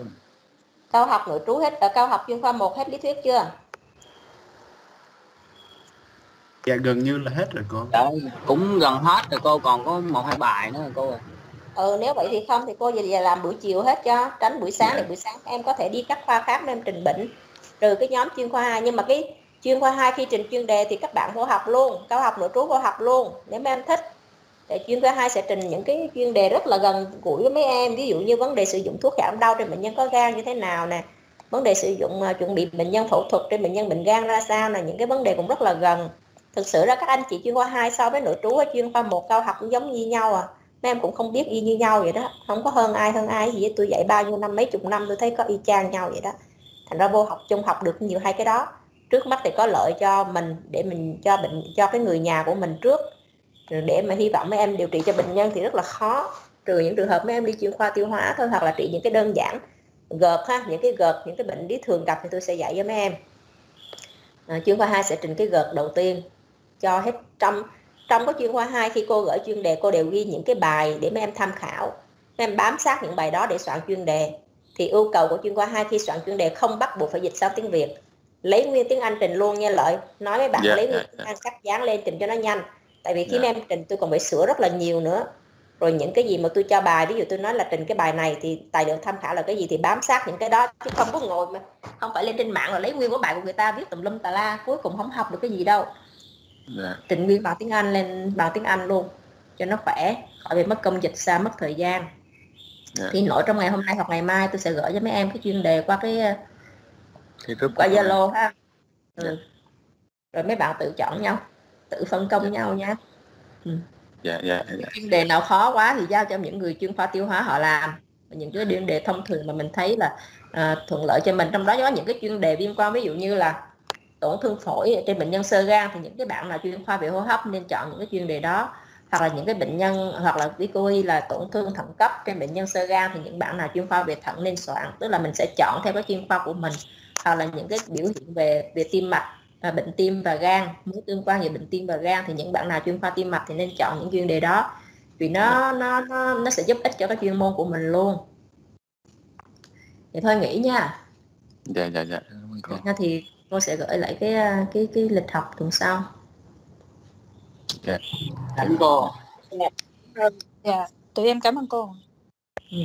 cao học nội trú hết ở cao học chuyên khoa 1 hết lý thuyết chưa? Dạ gần như là hết rồi cô. Dạ, cũng gần hết rồi cô còn có một hai bài nữa rồi cô ơi ừ nếu vậy thì không thì cô giờ làm buổi chiều hết cho tránh buổi sáng dạ. thì buổi sáng em có thể đi các khoa khác em trình bệnh trừ cái nhóm chuyên khoa 2 nhưng mà cái chuyên khoa 2 khi trình chuyên đề thì các bạn vô học luôn cao học nội trú vô học luôn. Nếu mấy em thích để chuyên khoa 2 sẽ trình những cái chuyên đề rất là gần gũi với mấy em. Ví dụ như vấn đề sử dụng thuốc giảm đau trên bệnh nhân có gan như thế nào nè vấn đề sử dụng uh, chuẩn bị bệnh nhân phẫu thuật trên bệnh nhân bệnh gan ra sao là những cái vấn đề cũng rất là gần. Thực sự ra các anh chị chuyên khoa 2 so với nội trú ở chuyên khoa một cao học cũng giống như nhau à. Mấy em cũng không biết y như nhau vậy đó. Không có hơn ai hơn ai gì hết. tôi dạy bao nhiêu năm mấy chục năm tôi thấy có y chang nhau vậy đó. Thành ra vô học chung học được nhiều hai cái đó. Trước mắt thì có lợi cho mình để mình cho bệnh cho cái người nhà của mình trước để mà hy vọng mấy em điều trị cho bệnh nhân thì rất là khó. Trừ những trường hợp mấy em đi chuyên khoa tiêu hóa thôi hoặc là trị những cái đơn giản gợt ha những cái gợt những cái bệnh lý thường gặp thì tôi sẽ dạy cho mấy em. À, chuyên khoa 2 sẽ trình cái gợt đầu tiên cho hết trong trong có chuyên khoa 2 khi cô gửi chuyên đề cô đều ghi những cái bài để mấy em tham khảo. Mấy em bám sát những bài đó để soạn chuyên đề. Thì yêu cầu của chuyên khoa 2 khi soạn chuyên đề không bắt buộc phải dịch sang tiếng Việt. Lấy nguyên tiếng Anh trình luôn nha lợi. Nói với bạn yeah, lấy nguyên yeah, tiếng Anh cắt dán lên trình cho nó nhanh tại vì khi yeah. em trình tôi còn phải sửa rất là nhiều nữa rồi những cái gì mà tôi cho bài ví dụ tôi nói là trình cái bài này thì tài liệu tham khảo là cái gì thì bám sát những cái đó chứ không có ngồi mà không phải lên trên mạng là lấy nguyên của bài của người ta viết tùm lum tà la cuối cùng không học được cái gì đâu yeah. trình nguyên bằng tiếng Anh lên bằng tiếng Anh luôn cho nó khỏe khỏi bị mất công dịch xa mất thời gian yeah. thì nội trong ngày hôm nay hoặc ngày mai tôi sẽ gửi cho mấy em cái chuyên đề qua cái thì rất qua Zalo ha ừ. rồi mấy bạn tự chọn nhau tự phân công nhau nha. Ừ. dạ, dạ, dạ. chuyên đề nào khó quá thì giao cho những người chuyên khoa tiêu hóa họ làm. Những cái chuyên đề thông thường mà mình thấy là à, thuận lợi cho mình. Trong đó có những cái chuyên đề liên quan ví dụ như là tổn thương phổi trên bệnh nhân sơ gan thì những cái bạn là chuyên khoa về hô hấp nên chọn những cái chuyên đề đó. Hoặc là những cái bệnh nhân hoặc là ví dụ là tổn thương thận cấp trên bệnh nhân sơ gan thì những bạn nào chuyên khoa về thận nên soạn. Tức là mình sẽ chọn theo cái chuyên khoa của mình. Hoặc là những cái biểu hiện về về tim mạch và bệnh tim và gan mối tương quan về bệnh tim và gan thì những bạn nào chuyên khoa tim mạch thì nên chọn những chuyên đề đó vì nó nó nó nó sẽ giúp ích cho cái chuyên môn của mình luôn. Thì thôi nghỉ nha. Dạ dạ dạ. Cô. thì cô sẽ gửi lại cái cái cái lịch học tuần sau. Dạ. Cảm ơn cô. Dạ, dạ. tụi em cảm ơn cô. Ừ.